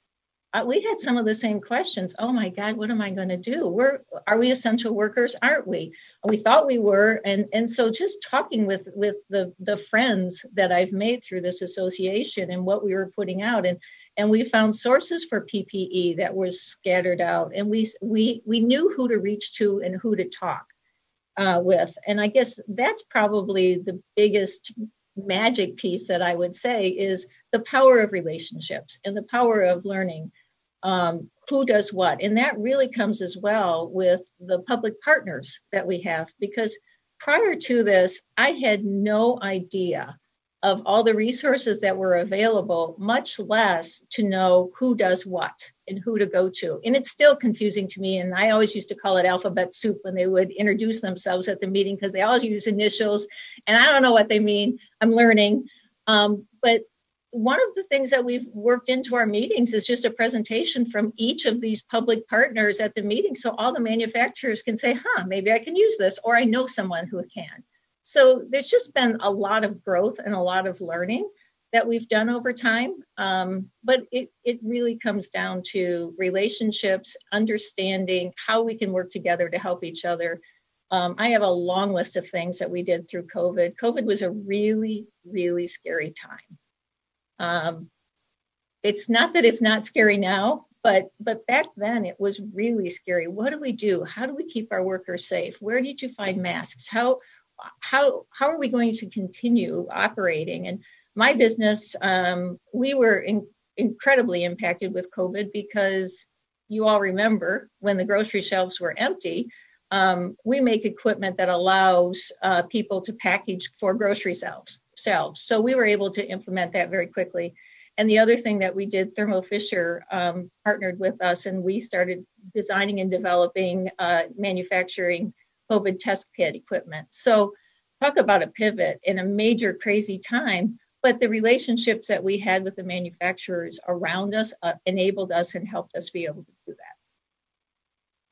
we had some of the same questions. Oh my God, what am I going to do? We're are we essential workers? Aren't we? We thought we were, and and so just talking with with the the friends that I've made through this association and what we were putting out, and and we found sources for PPE that was scattered out, and we we we knew who to reach to and who to talk uh, with, and I guess that's probably the biggest magic piece that I would say is the power of relationships and the power of learning um, who does what. And that really comes as well with the public partners that we have, because prior to this, I had no idea of all the resources that were available, much less to know who does what and who to go to. And it's still confusing to me. And I always used to call it alphabet soup when they would introduce themselves at the meeting because they all use initials. And I don't know what they mean. I'm learning. Um, but one of the things that we've worked into our meetings is just a presentation from each of these public partners at the meeting so all the manufacturers can say huh maybe i can use this or i know someone who can so there's just been a lot of growth and a lot of learning that we've done over time um, but it, it really comes down to relationships understanding how we can work together to help each other um, i have a long list of things that we did through covid covid was a really really scary time um, it's not that it's not scary now, but but back then it was really scary. What do we do? How do we keep our workers safe? Where did you find masks? How how how are we going to continue operating? And my business, um, we were in, incredibly impacted with COVID because you all remember when the grocery shelves were empty. Um, we make equipment that allows uh, people to package for grocery shelves ourselves. So we were able to implement that very quickly. And the other thing that we did, Thermo Fisher um, partnered with us and we started designing and developing uh, manufacturing COVID test kit equipment. So talk about a pivot in a major crazy time. but the relationships that we had with the manufacturers around us uh, enabled us and helped us be able to.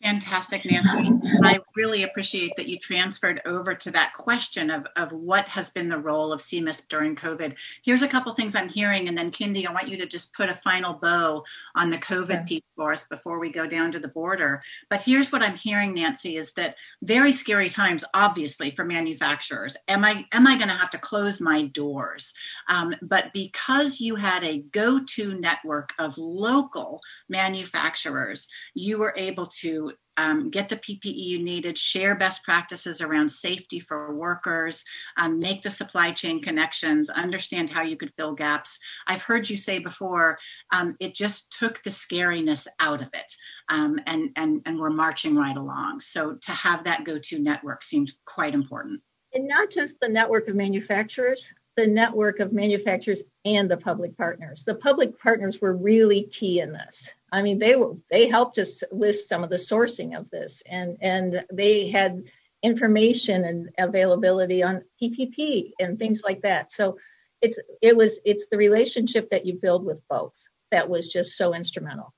Fantastic, Nancy. I really appreciate that you transferred over to that question of, of what has been the role of CMISP during COVID. Here's a couple things I'm hearing, and then Kindy, I want you to just put a final bow on the COVID yeah. piece for us before we go down to the border. But here's what I'm hearing, Nancy, is that very scary times, obviously, for manufacturers. Am I am I going to have to close my doors? Um, but because you had a go-to network of local manufacturers, you were able to um, get the PPE you needed, share best practices around safety for workers, um, make the supply chain connections, understand how you could fill gaps. I've heard you say before, um, it just took the scariness out of it, um, and and and we're marching right along. So to have that go-to network seems quite important. And not just the network of manufacturers, the network of manufacturers and the public partners. The public partners were really key in this. I mean, they were they helped us list some of the sourcing of this, and and they had information and availability on PPP and things like that. So it's it was it's the relationship that you build with both that was just so instrumental.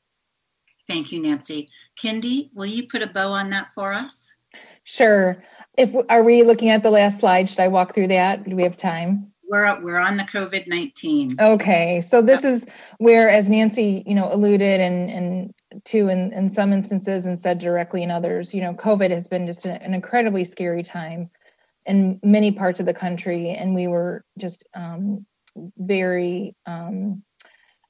Thank you, Nancy. Kindy, will you put a bow on that for us? Sure. If are we looking at the last slide? Should I walk through that? Do we have time? We're we're on the COVID nineteen. Okay, so this is where, as Nancy, you know, alluded and and to in in some instances and said directly in others, you know, COVID has been just an, an incredibly scary time in many parts of the country, and we were just um, very um,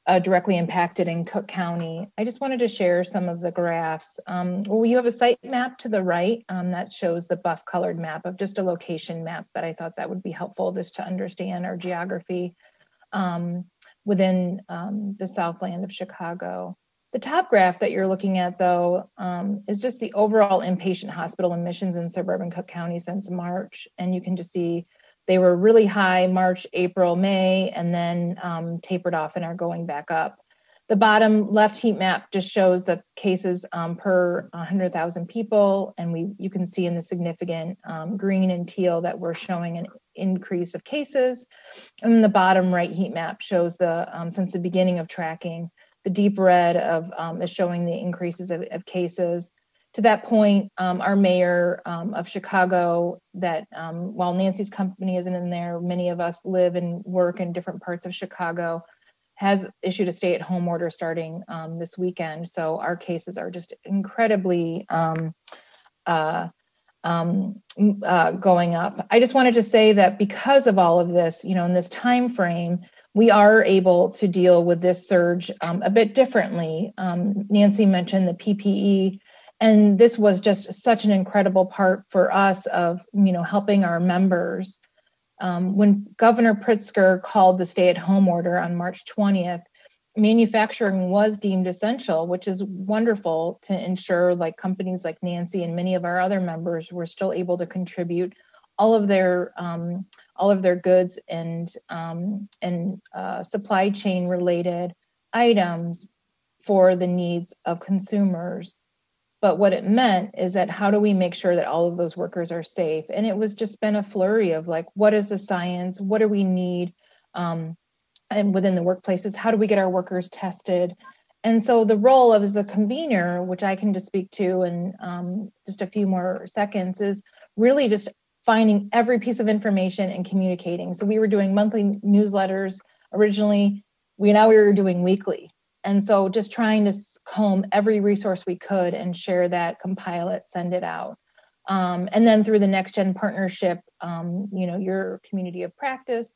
uh, directly impacted in Cook County. I just wanted to share some of the graphs. Um, well, you have a site map to the right um, that shows the buff colored map of just a location map that I thought that would be helpful just to understand our geography um, within um, the Southland of Chicago. The top graph that you're looking at, though, um, is just the overall inpatient hospital admissions in suburban Cook County since March. And you can just see they were really high March, April, May, and then um, tapered off and are going back up. The bottom left heat map just shows the cases um, per 100,000 people, and we you can see in the significant um, green and teal that we're showing an increase of cases. And the bottom right heat map shows the um, since the beginning of tracking, the deep red of um, is showing the increases of, of cases to that point, um, our mayor um, of Chicago, that um, while Nancy's company isn't in there, many of us live and work in different parts of Chicago, has issued a stay at home order starting um, this weekend. So our cases are just incredibly um, uh, um, uh, going up. I just wanted to say that because of all of this, you know, in this time frame, we are able to deal with this surge a bit differently. Nancy mentioned the PPE and this was just such an incredible part for us of you know helping our members. Um, when governor pritzker called the stay-at-home order on march 20th manufacturing was deemed essential which is wonderful to ensure like companies like nancy and many of our other members were still able to contribute all of their um, all of their goods and um, and uh, supply chain related items for the needs of consumers but what it meant is that how do we make sure that all of those workers are safe? And it was just been a flurry of like, what is the science? What do we need? Um, and within the workplaces, how do we get our workers tested? And so the role of as a convener, which I can just speak to in um, just a few more seconds, is really just finding every piece of information and communicating. So we were doing monthly newsletters originally. We now we were doing weekly, and so just trying to comb every resource we could and share that, compile it, send it out. Um, and then through the next gen partnership, um, you know, your community of practice,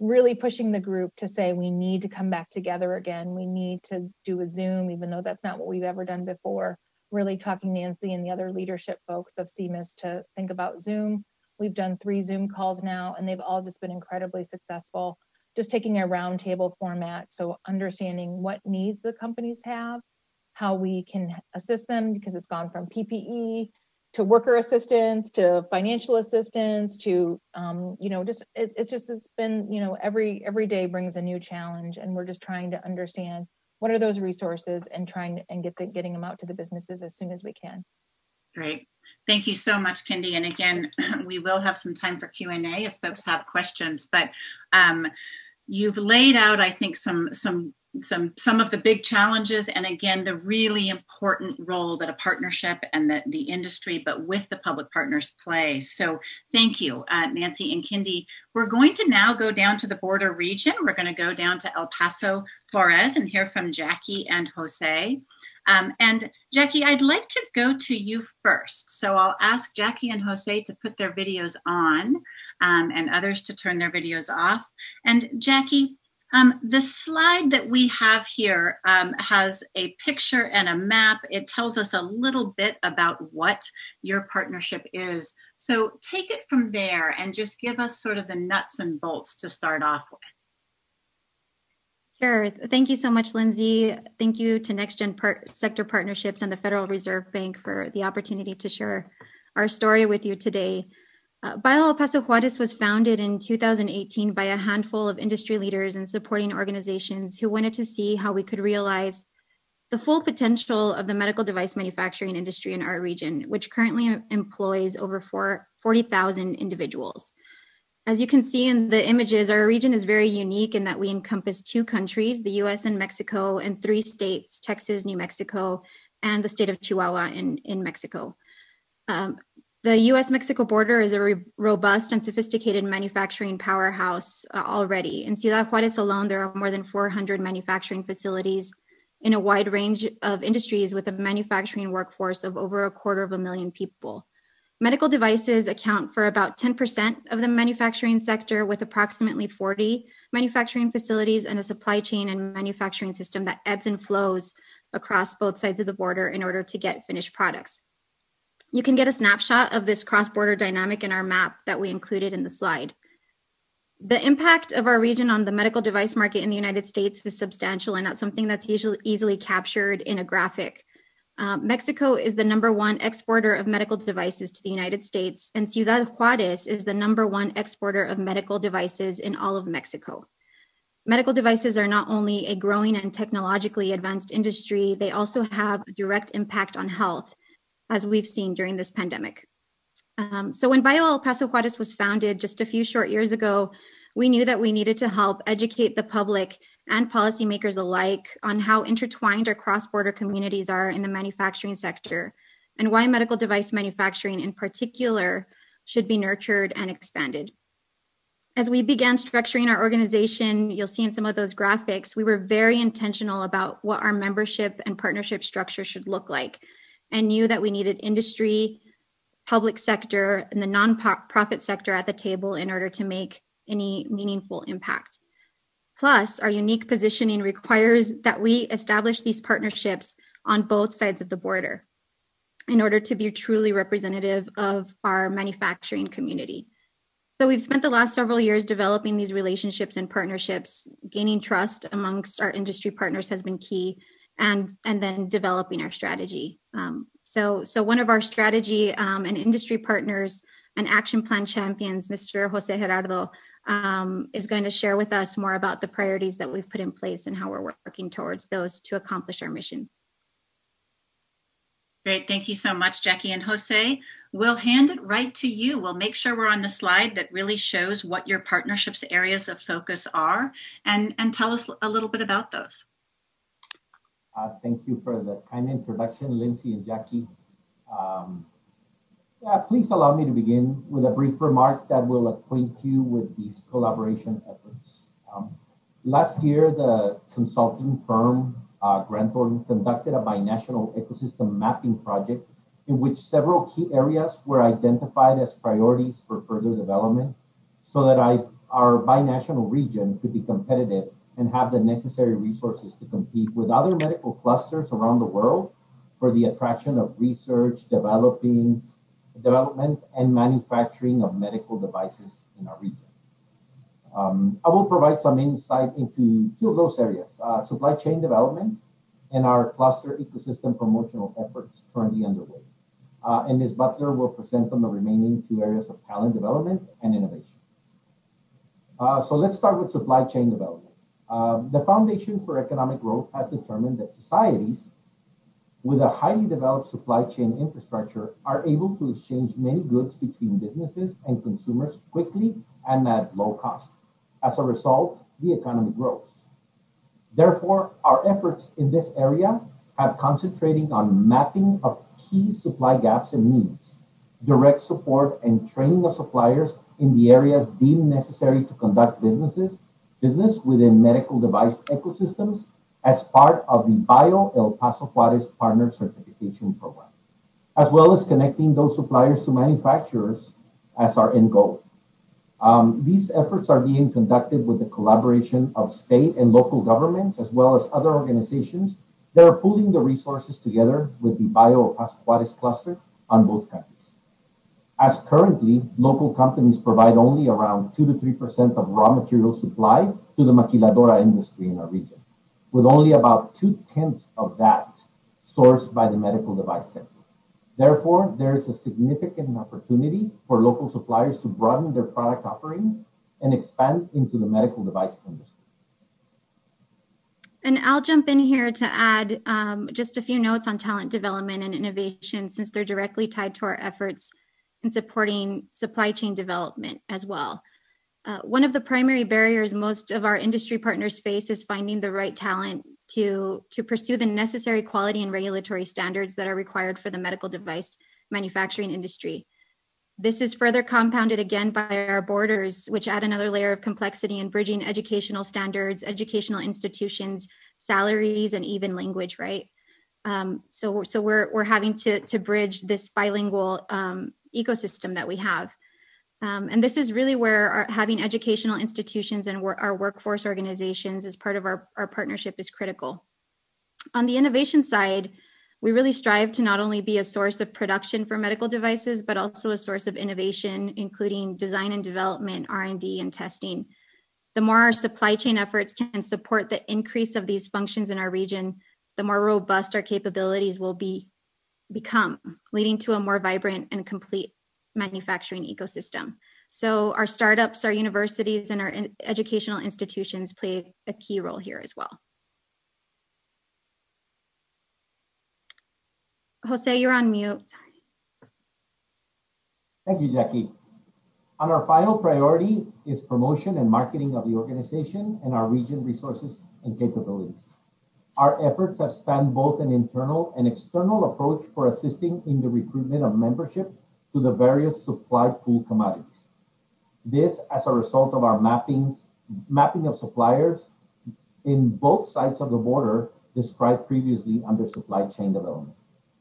really pushing the group to say we need to come back together again. We need to do a Zoom, even though that's not what we've ever done before. Really talking Nancy and the other leadership folks of CMIS to think about Zoom. We've done three Zoom calls now, and they've all just been incredibly successful. Just taking a roundtable format, so understanding what needs the companies have how we can assist them because it's gone from PPE to worker assistance to financial assistance to um, you know just it, it's just it's been you know every every day brings a new challenge and we're just trying to understand what are those resources and trying and get the, getting them out to the businesses as soon as we can. Great. Thank you so much Kindy and again [CLEARS THROAT] we will have some time for q&a if folks have questions. But um, you've laid out, I think, some some some some of the big challenges and again the really important role that a partnership and the, the industry but with the public partners play. So thank you uh, nancy and kindy we're going to now go down to the border region. We're going to go down to el paso flores and hear from jackie and jose. Um, and jackie i'd like to go to you first. So i'll ask jackie and jose to put their videos on um, and others to turn their videos off and jackie um, the slide that we have here um, has a picture and a map. It tells us a little bit about what your partnership is. So take it from there and just give us sort of the nuts and bolts to start off with. Sure. Thank you so much, Lindsey. Thank you to NextGen Part- Sector Partnerships and the Federal Reserve Bank for the opportunity to share our story with you today. Uh, El Paso Juarez was founded in 2018 by a handful of industry leaders and supporting organizations who wanted to see how we could realize the full potential of the medical device manufacturing industry in our region, which currently employs over 40,000 individuals. As you can see in the images, our region is very unique in that we encompass two countries, the US and Mexico, and three states, Texas, New Mexico, and the state of Chihuahua in, in Mexico. Um, the US Mexico border is a re- robust and sophisticated manufacturing powerhouse uh, already. In Ciudad Juarez alone, there are more than 400 manufacturing facilities in a wide range of industries with a manufacturing workforce of over a quarter of a million people. Medical devices account for about 10% of the manufacturing sector, with approximately 40 manufacturing facilities and a supply chain and manufacturing system that ebbs and flows across both sides of the border in order to get finished products. You can get a snapshot of this cross-border dynamic in our map that we included in the slide. The impact of our region on the medical device market in the United States is substantial and not something that's usually easily captured in a graphic. Um, Mexico is the number one exporter of medical devices to the United States, and Ciudad Juarez is the number one exporter of medical devices in all of Mexico. Medical devices are not only a growing and technologically advanced industry, they also have a direct impact on health as we've seen during this pandemic. Um, so when Bio El Paso Juarez was founded just a few short years ago, we knew that we needed to help educate the public and policymakers alike on how intertwined our cross-border communities are in the manufacturing sector and why medical device manufacturing in particular should be nurtured and expanded. As we began structuring our organization, you'll see in some of those graphics, we were very intentional about what our membership and partnership structure should look like and knew that we needed industry, public sector, and the nonprofit sector at the table in order to make any meaningful impact. Plus, our unique positioning requires that we establish these partnerships on both sides of the border in order to be truly representative of our manufacturing community. So we've spent the last several years developing these relationships and partnerships. Gaining trust amongst our industry partners has been key, and and then developing our strategy. Um, so so one of our strategy um, and industry partners and action plan champions, Mr. Jose Gerardo, um, is going to share with us more about the priorities that we've put in place and how we're working towards those to accomplish our mission. Great, thank you so much, Jackie and Jose. We'll hand it right to you. We'll make sure we're on the slide that really shows what your partnerships areas of focus are and, and tell us a little bit about those. Uh, thank you for the kind introduction, Lindsey and Jackie. Um, yeah, please allow me to begin with a brief remark that will acquaint you with these collaboration efforts. Um, last year, the consulting firm uh, Grant Thornton conducted a binational ecosystem mapping project in which several key areas were identified as priorities for further development so that I, our binational region could be competitive and have the necessary resources to compete with other medical clusters around the world for the attraction of research, developing, development, and manufacturing of medical devices in our region. Um, I will provide some insight into two of those areas, uh, supply chain development and our cluster ecosystem promotional efforts currently underway. Uh, and Ms. Butler will present on the remaining two areas of talent development and innovation. Uh, so let's start with supply chain development. Um, the Foundation for Economic Growth has determined that societies with a highly developed supply chain infrastructure are able to exchange many goods between businesses and consumers quickly and at low cost. As a result, the economy grows. Therefore, our efforts in this area have concentrating on mapping of key supply gaps and needs, direct support and training of suppliers in the areas deemed necessary to conduct businesses, business within medical device ecosystems as part of the Bio El Paso Juarez Partner Certification Program, as well as connecting those suppliers to manufacturers as our end goal. Um, these efforts are being conducted with the collaboration of state and local governments, as well as other organizations that are pooling the resources together with the Bio El Paso Juarez cluster on both countries. As currently, local companies provide only around 2 to 3% of raw material supply to the maquiladora industry in our region, with only about two tenths of that sourced by the medical device sector. Therefore, there is a significant opportunity for local suppliers to broaden their product offering and expand into the medical device industry. And I'll jump in here to add um, just a few notes on talent development and innovation, since they're directly tied to our efforts in supporting supply chain development as well. Uh, one of the primary barriers most of our industry partners face is finding the right talent to, to pursue the necessary quality and regulatory standards that are required for the medical device manufacturing industry. This is further compounded again by our borders, which add another layer of complexity in bridging educational standards, educational institutions, salaries, and even language, right? Um, so, so we're, we're having to, to bridge this bilingual um, ecosystem that we have. Um, and this is really where our, having educational institutions and our workforce organizations as part of our, our partnership is critical. On the innovation side, we really strive to not only be a source of production for medical devices, but also a source of innovation, including design and development, R&D, and testing. The more our supply chain efforts can support the increase of these functions in our region, the more robust our capabilities will be become, leading to a more vibrant and complete manufacturing ecosystem. So our startups, our universities, and our educational institutions play a key role here as well. Jose, you're on mute. Thank you, Jackie. On our final priority is promotion and marketing of the organization and our region resources and capabilities. Our efforts have spanned both an internal and external approach for assisting in the recruitment of membership to the various supply pool commodities. This as a result of our mappings, mapping of suppliers in both sides of the border described previously under supply chain development,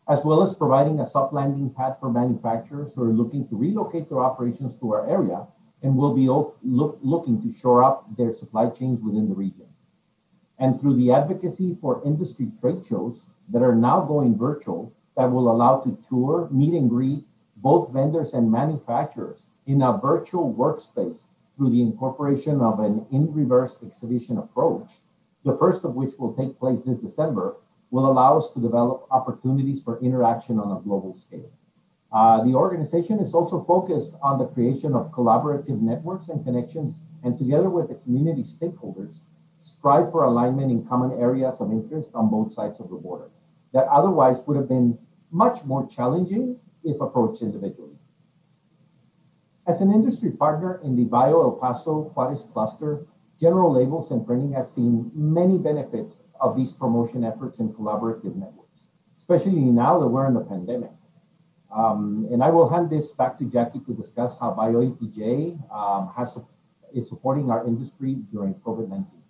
as well as providing a soft landing pad for manufacturers who are looking to relocate their operations to our area and will be look, looking to shore up their supply chains within the region. And through the advocacy for industry trade shows that are now going virtual, that will allow to tour, meet and greet, both vendors and manufacturers in a virtual workspace through the incorporation of an in reverse exhibition approach, the first of which will take place this December, will allow us to develop opportunities for interaction on a global scale. Uh, the organization is also focused on the creation of collaborative networks and connections, and together with the community stakeholders, strive for alignment in common areas of interest on both sides of the border that otherwise would have been much more challenging if approached individually. As an industry partner in the Bio El Paso Juarez cluster, General Labels and Printing has seen many benefits of these promotion efforts and collaborative networks, especially now that we're in the pandemic. Um, and I will hand this back to Jackie to discuss how BioEPJ um, has, is supporting our industry during COVID-19.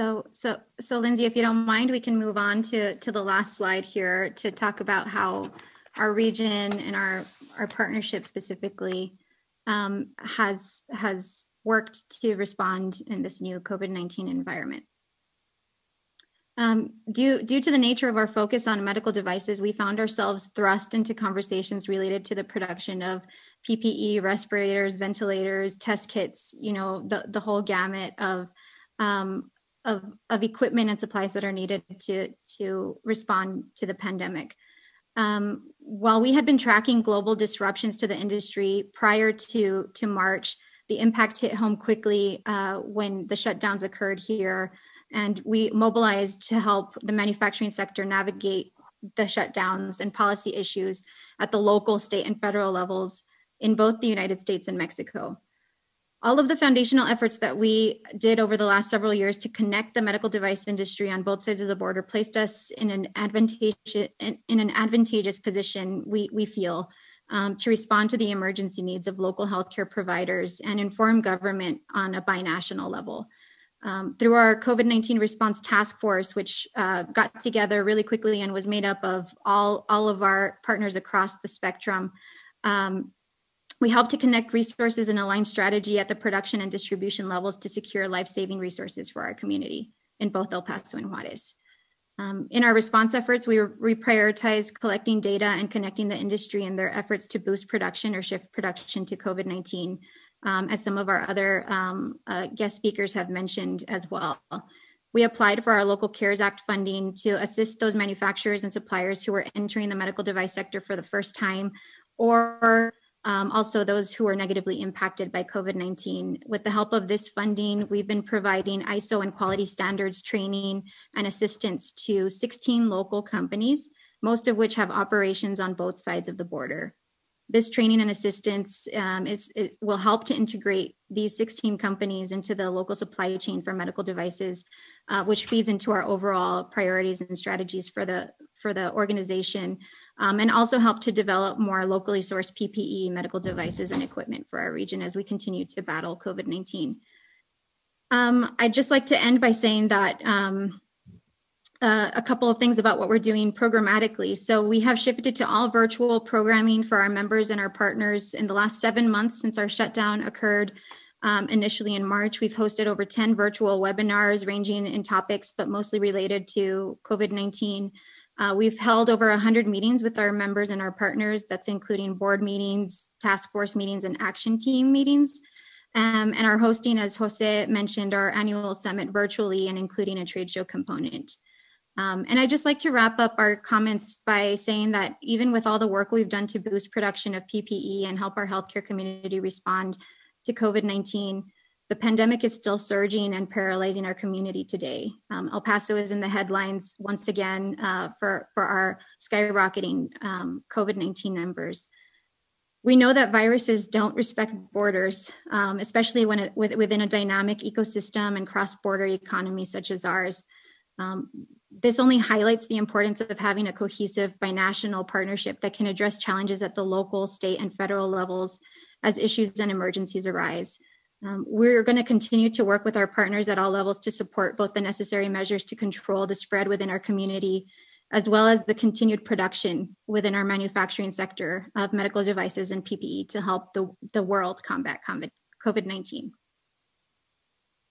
So, so, so Lindsey, if you don't mind, we can move on to, to the last slide here to talk about how our region and our, our partnership specifically um, has, has worked to respond in this new COVID-19 environment. Um, due, due to the nature of our focus on medical devices, we found ourselves thrust into conversations related to the production of PPE, respirators, ventilators, test kits, you know, the, the whole gamut of um, of, of equipment and supplies that are needed to, to respond to the pandemic. Um, while we had been tracking global disruptions to the industry prior to, to March, the impact hit home quickly uh, when the shutdowns occurred here. And we mobilized to help the manufacturing sector navigate the shutdowns and policy issues at the local, state, and federal levels in both the United States and Mexico. All of the foundational efforts that we did over the last several years to connect the medical device industry on both sides of the border placed us in an advantageous in, in an advantageous position. We we feel um, to respond to the emergency needs of local healthcare providers and inform government on a binational level. Um, through our COVID 19 response task force, which uh, got together really quickly and was made up of all, all of our partners across the spectrum, um, we help to connect resources and align strategy at the production and distribution levels to secure life saving resources for our community in both El Paso and Juarez. Um, in our response efforts, we reprioritize collecting data and connecting the industry in their efforts to boost production or shift production to COVID 19, um, as some of our other um, uh, guest speakers have mentioned as well. We applied for our local CARES Act funding to assist those manufacturers and suppliers who were entering the medical device sector for the first time or um, also those who are negatively impacted by COVID 19. With the help of this funding, we've been providing ISO and quality standards training and assistance to 16 local companies, most of which have operations on both sides of the border. This training and assistance um, is, will help to integrate these 16 companies into the local supply chain for medical devices, uh, which feeds into our overall priorities and strategies for the for the organization um, and also help to develop more locally sourced PPE, medical devices, and equipment for our region as we continue to battle COVID 19. Um, I'd just like to end by saying that um, uh, a couple of things about what we're doing programmatically. So, we have shifted to all virtual programming for our members and our partners in the last seven months since our shutdown occurred. Um, initially in March, we've hosted over 10 virtual webinars ranging in topics, but mostly related to COVID 19. Uh, we've held over 100 meetings with our members and our partners. That's including board meetings, task force meetings, and action team meetings. Um, and are hosting, as Jose mentioned, our annual summit virtually and including a trade show component. Um, and I'd just like to wrap up our comments by saying that even with all the work we've done to boost production of PPE and help our healthcare community respond to COVID 19, the pandemic is still surging and paralyzing our community today. Um, El Paso is in the headlines once again uh, for, for our skyrocketing um, COVID 19 numbers. We know that viruses don't respect borders, um, especially when it, with, within a dynamic ecosystem and cross border economy such as ours. Um, this only highlights the importance of having a cohesive binational partnership that can address challenges at the local, state, and federal levels as issues and emergencies arise. Um, we're going to continue to work with our partners at all levels to support both the necessary measures to control the spread within our community, as well as the continued production within our manufacturing sector of medical devices and PPE to help the, the world combat COVID 19.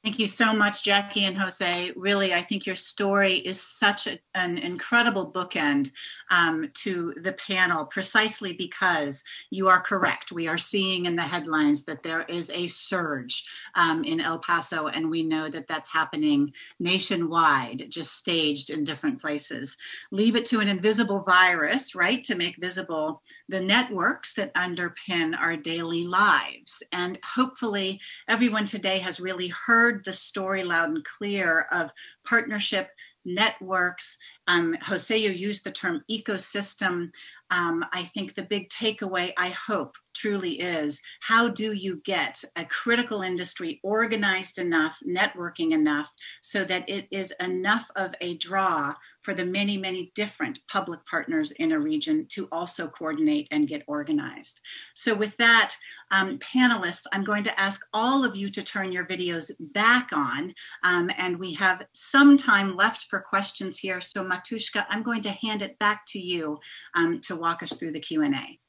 Thank you so much, Jackie and Jose. Really, I think your story is such a, an incredible bookend um, to the panel, precisely because you are correct. We are seeing in the headlines that there is a surge um, in El Paso, and we know that that's happening nationwide, just staged in different places. Leave it to an invisible virus, right, to make visible the networks that underpin our daily lives. And hopefully, everyone today has really heard heard the story loud and clear of partnership networks. Um, Jose, you used the term ecosystem. Um, I think the big takeaway, I hope, truly is how do you get a critical industry organized enough, networking enough, so that it is enough of a draw for the many, many different public partners in a region to also coordinate and get organized. So, with that, um, panelists, I'm going to ask all of you to turn your videos back on, um, and we have some time left for questions here. So, Matushka, I'm going to hand it back to you um, to walk us through the Q&A.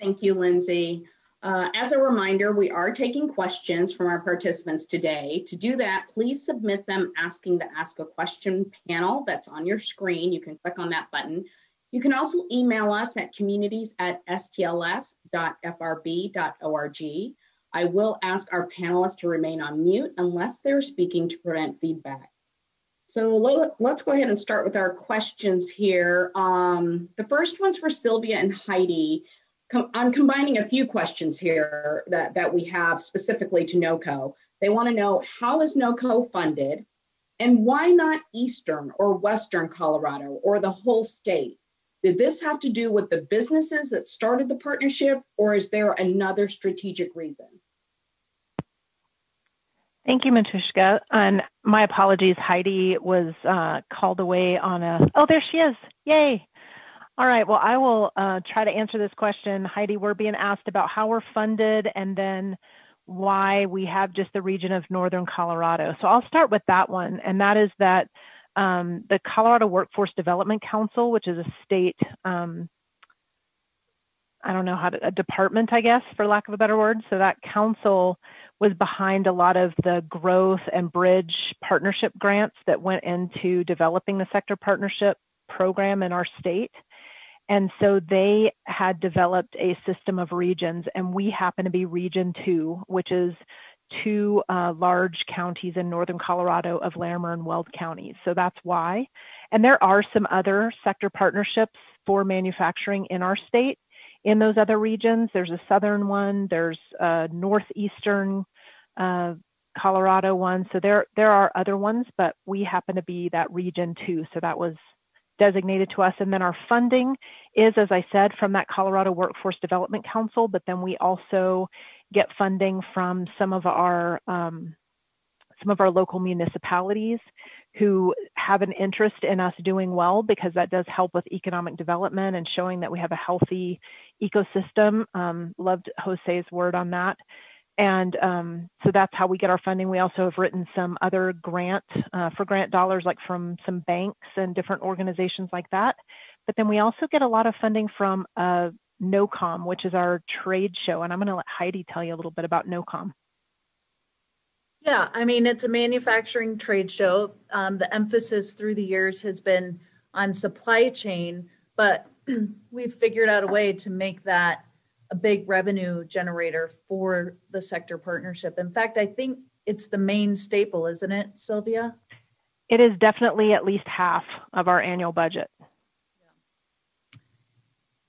Thank you, Lindsey. Uh, as a reminder, we are taking questions from our participants today. To do that, please submit them asking the Ask a Question panel that's on your screen. You can click on that button. You can also email us at communities at stls.frb.org. I will ask our panelists to remain on mute unless they're speaking to prevent feedback. So let, us go ahead and start with our questions here. Um, the first one's for Sylvia and Heidi. I'm combining a few questions here that, that we have specifically to NOCO. They want to know how is NOCO funded and why not Eastern or Western Colorado or the whole state? Did this have to do with the businesses that started the partnership, or is there another strategic reason? Thank you, Matushka. And my apologies, Heidi was uh, called away on a, oh, there she is. Yay. All right, well, I will uh, try to answer this question. Heidi, we're being asked about how we're funded and then why we have just the region of Northern Colorado. So I'll start with that one, and that is that um, the Colorado Workforce Development Council, which is a state, um, I don't know how to, a department, I guess, for lack of a better word. So that council was behind a lot of the growth and bridge partnership grants that went into developing the sector partnership program in our state. And so they had developed a system of regions, and we happen to be Region 2, which is two uh, large counties in northern Colorado of Larimer and Weld counties. So that's why. And there are some other sector partnerships for manufacturing in our state in those other regions. There's a southern one, there's a northeastern uh, Colorado one. So there, there are other ones, but we happen to be that region too. So that was designated to us. And then our funding is, as I said, from that Colorado Workforce Development Council, but then we also get funding from some of our um, some of our local municipalities who have an interest in us doing well because that does help with economic development and showing that we have a healthy ecosystem. Um, loved Jose's word on that. And um, so that's how we get our funding. We also have written some other grant uh, for grant dollars, like from some banks and different organizations like that. But then we also get a lot of funding from uh, NOCOM, which is our trade show. And I'm going to let Heidi tell you a little bit about NOCOM. Yeah, I mean, it's a manufacturing trade show. Um, the emphasis through the years has been on supply chain, but [CLEARS THROAT] we've figured out a way to make that a big revenue generator for the sector partnership. In fact, I think it's the main staple, isn't it, Sylvia? It is definitely at least half of our annual budget.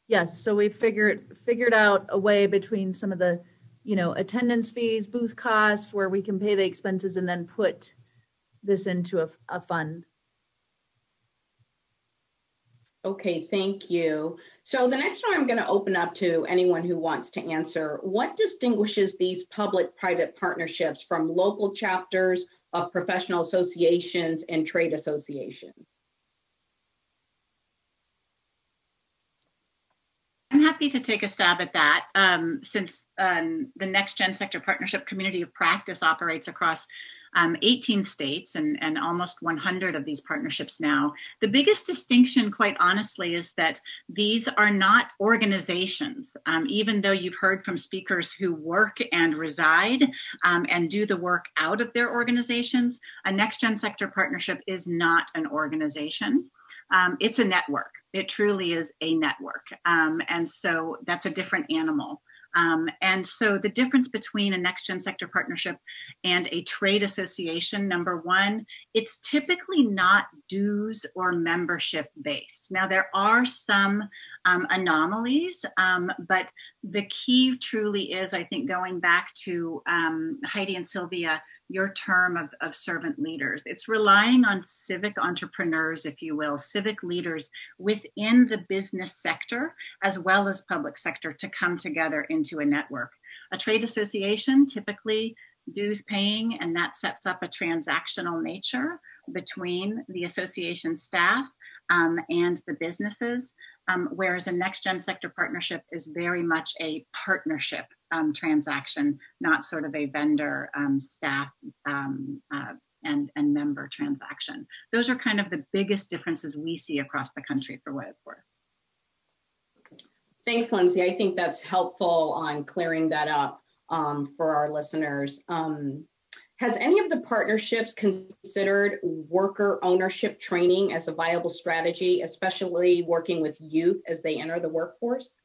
Yes, so we figured figured out a way between some of the, you know, attendance fees, booth costs, where we can pay the expenses and then put this into a, a fund. Okay, thank you. So the next one I'm going to open up to anyone who wants to answer. What distinguishes these public-private partnerships from local chapters of professional associations and trade associations? I'm happy to take a stab at that um, since um, the Next Gen Sector Partnership Community of Practice operates across um, 18 states and, and almost 100 of these partnerships now. The biggest distinction, quite honestly, is that these are not organizations. Um, even though you've heard from speakers who work and reside um, and do the work out of their organizations, a Next Gen Sector Partnership is not an organization. Um, it's a network. It truly is a network. Um, and so that's a different animal. Um, and so the difference between a next gen sector partnership and a trade association, number one, it's typically not dues or membership based. Now, there are some um, anomalies, um, but the key truly is, I think, going back to um, Heidi and Sylvia your term of, of servant leaders. It's relying on civic entrepreneurs, if you will, civic leaders within the business sector as well as public sector to come together into a network. A trade association typically dues paying, and that sets up a transactional nature between the association staff um, and the businesses. Um, whereas a next gen sector partnership is very much a partnership um, transaction, not sort of a vendor um, staff um, uh, and, and member transaction. Those are kind of the biggest differences we see across the country for what it's worth. Thanks, Lindsey. I think that's helpful on clearing that up um, for our listeners. Has any of the partnerships considered worker ownership training as a viable strategy, especially working with youth as they enter the workforce?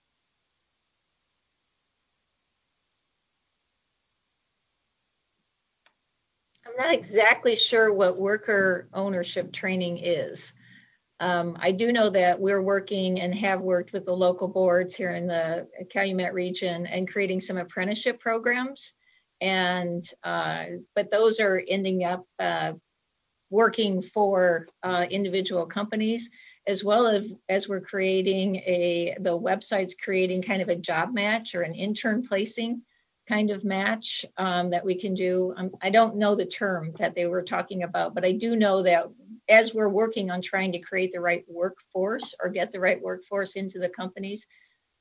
I'm not exactly sure what worker ownership training is. Um, I do know that we're working and have worked with the local boards here in the Calumet region and creating some apprenticeship programs and uh, but those are ending up uh, working for uh, individual companies, as well as as we're creating a the website's creating kind of a job match or an intern placing kind of match um, that we can do. Um, I don't know the term that they were talking about, but I do know that as we're working on trying to create the right workforce or get the right workforce into the companies,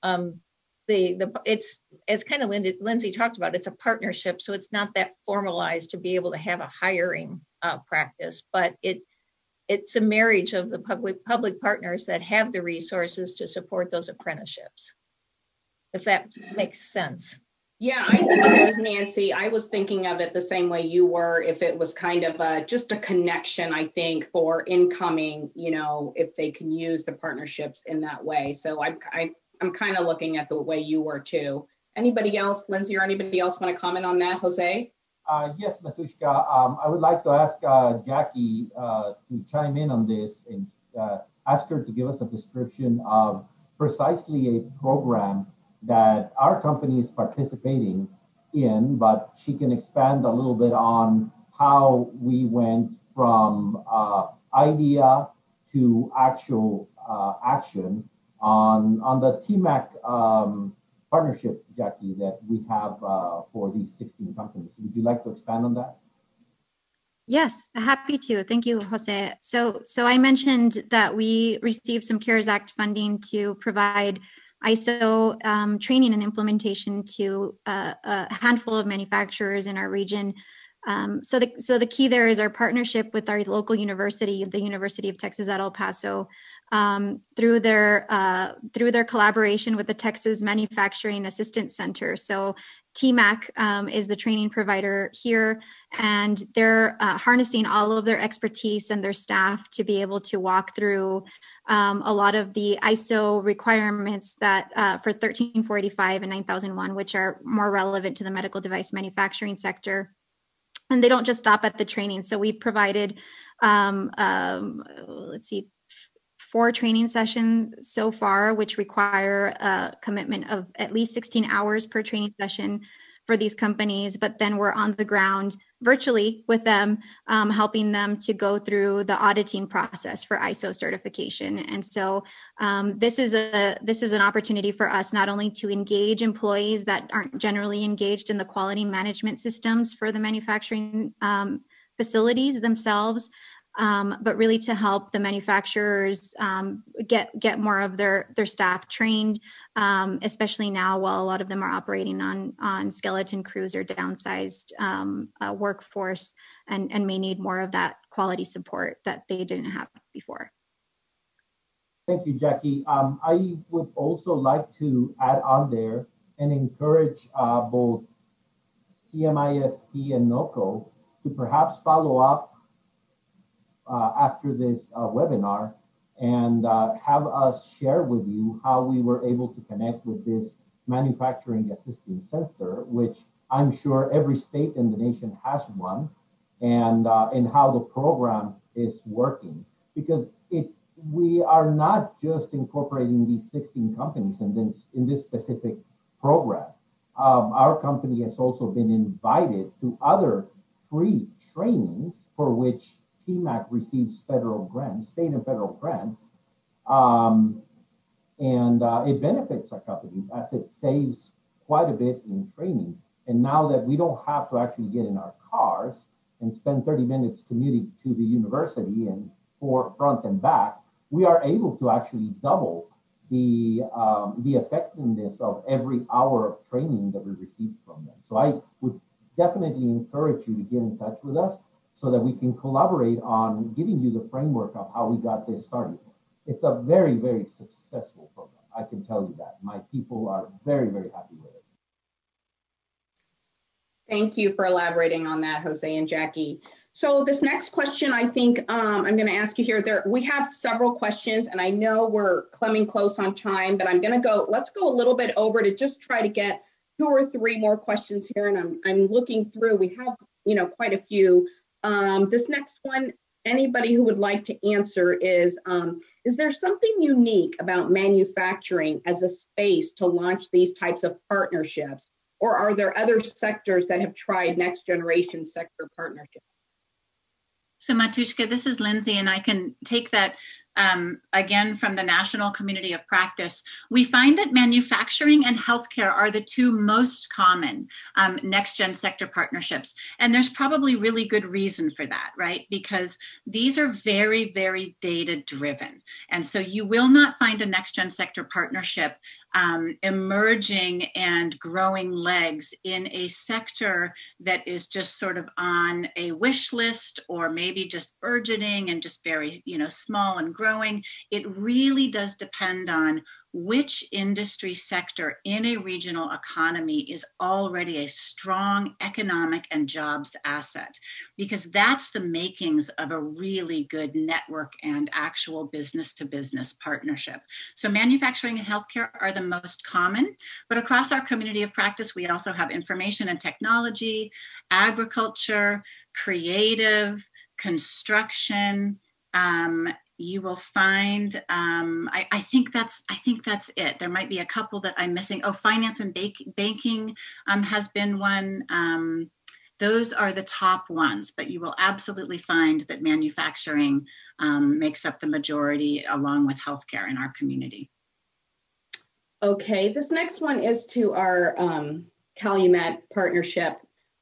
um, the the it's as kind of Lindsey, talked about. It's a partnership, so it's not that formalized to be able to have a hiring uh, practice, but it it's a marriage of the public public partners that have the resources to support those apprenticeships. If that makes sense. Yeah, I think it does, Nancy. I was thinking of it the same way you were. If it was kind of a, just a connection, I think for incoming, you know, if they can use the partnerships in that way. So I'm I, I'm kind of looking at the way you were too. Anybody else, Lindsey, or anybody else want to comment on that, Jose? Uh, yes, Matushka. Um, I would like to ask uh, Jackie uh, to chime in on this and uh, ask her to give us a description of precisely a program that our company is participating in, but she can expand a little bit on how we went from uh, idea to actual uh, action on on the TMAC um, partnership, Jackie, that we have uh, for these 16 companies. Would you like to expand on that? Yes, happy to. Thank you, Jose. So, so I mentioned that we received some CARES Act funding to provide ISO um, training and implementation to uh, a handful of manufacturers in our region. Um, so, the, so the key there is our partnership with our local university, the University of Texas at El Paso, um, through their uh, through their collaboration with the Texas Manufacturing Assistance Center. So TMAC um, is the training provider here, and they're uh, harnessing all of their expertise and their staff to be able to walk through um, a lot of the ISO requirements that uh, for 13485 and 9001, which are more relevant to the medical device manufacturing sector. And they don't just stop at the training. So we provided, um, um, let's see, four training sessions so far, which require a commitment of at least 16 hours per training session for these companies. But then we're on the ground virtually with them, um, helping them to go through the auditing process for ISO certification. And so um, this is a this is an opportunity for us not only to engage employees that aren't generally engaged in the quality management systems for the manufacturing um, facilities themselves, um, but really to help the manufacturers um, get get more of their their staff trained, um, especially now while a lot of them are operating on on skeleton crews or downsized um, uh, workforce and and may need more of that quality support that they didn't have before. Thank you, Jackie. Um, I would also like to add on there and encourage uh, both CMISP and NOCO to perhaps follow up uh, after this uh, webinar and uh, have us share with you how we were able to connect with this manufacturing assistance center, which I'm sure every state in the nation has one, and uh, and how the program is working. Because it we are not just incorporating these 16 companies in this in this specific program. Um, our company has also been invited to other free trainings for which TMAC receives federal grants, state and federal grants, um, and uh, it benefits our company as it saves quite a bit in training. And now that we don't have to actually get in our cars and spend 30 minutes commuting to the university and for front and back, we are able to actually double the um, the effectiveness of every hour of training that we receive from them. So I would definitely encourage you to get in touch with us so that we can collaborate on giving you the framework of how we got this started. It's a very, very successful program. I can tell you that. My people are very, very happy with it. Thank you for elaborating on that, Jose and Jackie. So this next question, I think um, I'm going to ask you here. There, we have several questions, and I know we're coming close on time, but I'm going to go. Let's go a little bit over to just try to get two or three more questions here. And I'm I'm looking through. We have you know quite a few. Um, this next one, anybody who would like to answer is, um, is there something unique about manufacturing as a space to launch these types of partnerships? Or are there other sectors that have tried next generation sector partnerships? So Matushka, this is Lindsey, and I can take that um, again from the national community of practice, we find that manufacturing and healthcare are the two most common um, next gen sector partnerships. And there's probably really good reason for that, right? Because these are very, very data driven. And so you will not find a next gen sector partnership um, emerging and growing legs in a sector that is just sort of on a wish list or maybe just burgeoning and just very you know small and growing. It really does depend on which industry sector in a regional economy is already a strong economic and jobs asset? Because that's the makings of a really good network and actual business to business partnership. So manufacturing and healthcare are the most common but across our community of practice we also have information and technology agriculture creative construction um, you will find um, I, I, think that's i think that's it. There might be a couple that i'm missing. Oh finance and banking um, has been one. Um, those are the top ones but you will absolutely find that manufacturing um, makes up the majority along with healthcare in our community. Okay this next one is to our um, calumet partnership.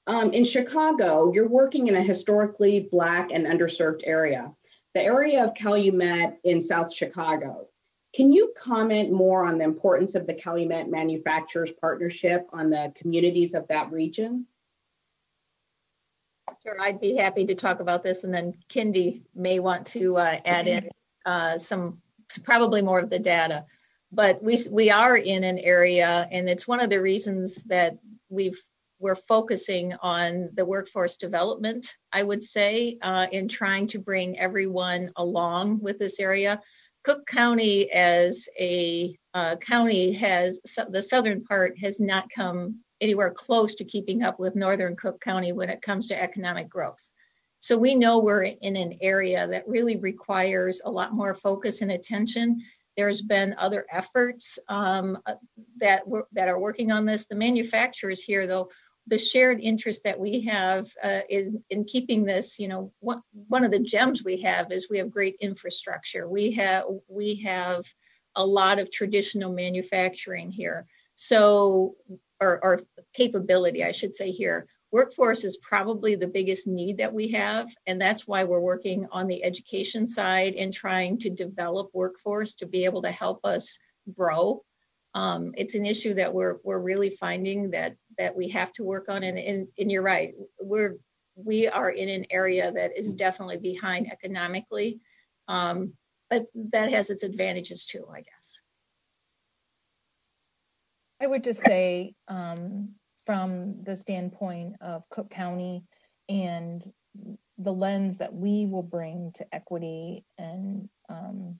Um, in chicago you're working in a historically black and underserved area the area of Calumet in South Chicago. Can you comment more on the importance of the Calumet Manufacturers Partnership on the communities of that region? Sure, I'd be happy to talk about this, and then Kindy may want to uh, add in uh, some, probably more of the data. But we we are in an area, and it's one of the reasons that we've we're focusing on the workforce development, I would say, uh, in trying to bring everyone along with this area. Cook County, as a uh, county, has the southern part has not come anywhere close to keeping up with northern Cook County when it comes to economic growth. So we know we're in an area that really requires a lot more focus and attention. There's been other efforts um, that that are working on this. The manufacturers here, though, the shared interest that we have uh, in, in keeping this, you know, one, one of the gems we have is we have great infrastructure. We have we have a lot of traditional manufacturing here. So, or, or capability, I should say here. Workforce is probably the biggest need that we have, and that's why we're working on the education side and trying to develop workforce to be able to help us grow um, it's an issue that we're we're really finding that that we have to work on. And, and and you're right, we're we are in an area that is definitely behind economically, um, but that has its advantages too, I guess. I would just say, um, from the standpoint of Cook County and the lens that we will bring to equity and um,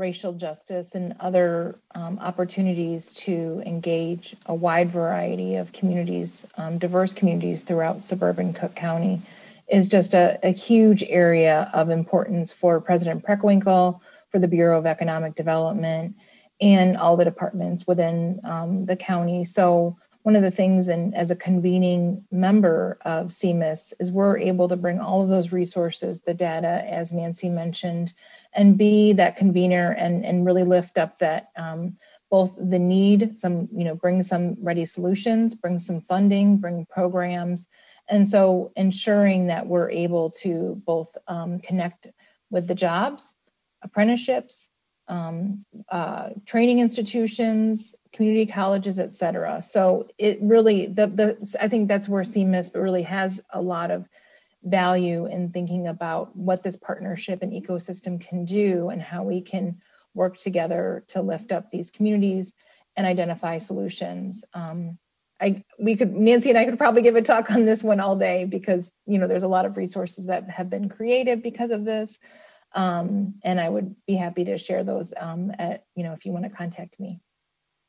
racial justice and other um, opportunities to engage a wide variety of communities, um, diverse communities throughout suburban Cook County, is just a, a, huge area of importance for President Preckwinkle, for the Bureau of Economic Development, and all the departments within um, the county. So one of the things and as a convening member of CMIS is we're able to bring all of those resources, the data, as Nancy mentioned, and be that convener and, and really lift up that um, both the need, some, you know, bring some ready solutions, bring some funding, bring programs. And so ensuring that we're able to both um, connect with the jobs, apprenticeships, um, uh, training institutions, community colleges, et cetera. So it really, the, the I think that's where CMIS really has a lot of value in thinking about what this partnership and ecosystem can do and how we can work together to lift up these communities and identify solutions. Um, I we could Nancy and I could probably give a talk on this one all day because you know there's a lot of resources that have been created because of this, um, and I would be happy to share those um, at you know if you want to contact me.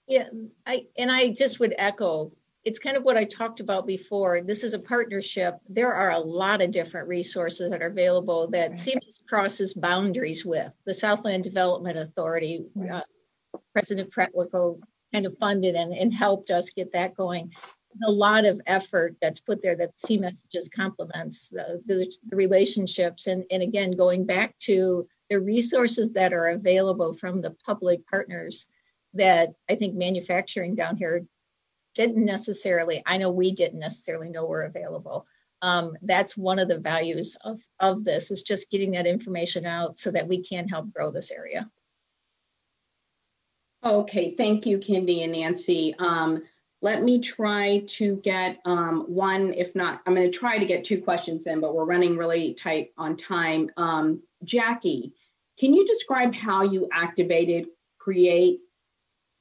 Yeah, I and I just would echo it's kind of what I talked about before. This is a partnership. There are a lot of different resources that are available that right. CMIS crosses boundaries with. The Southland Development Authority, right. uh, President Preckwinkle kind of funded and, and helped us get that going. a lot of effort that's put there that CMIS just complements the, the, the, relationships. And, and again, going back to the resources that are available from the public partners that I think manufacturing down here didn't necessarily, I know we didn't necessarily know were available. Um, that's one of the values of, of this is just getting that information out so that we can help grow this area. Okay, thank you, Kindy and Nancy. Um, let me try to get um, one, if not, I'm going to try to get two questions in, but we're running really tight on time. Um, Jackie, can you describe how you activated, create,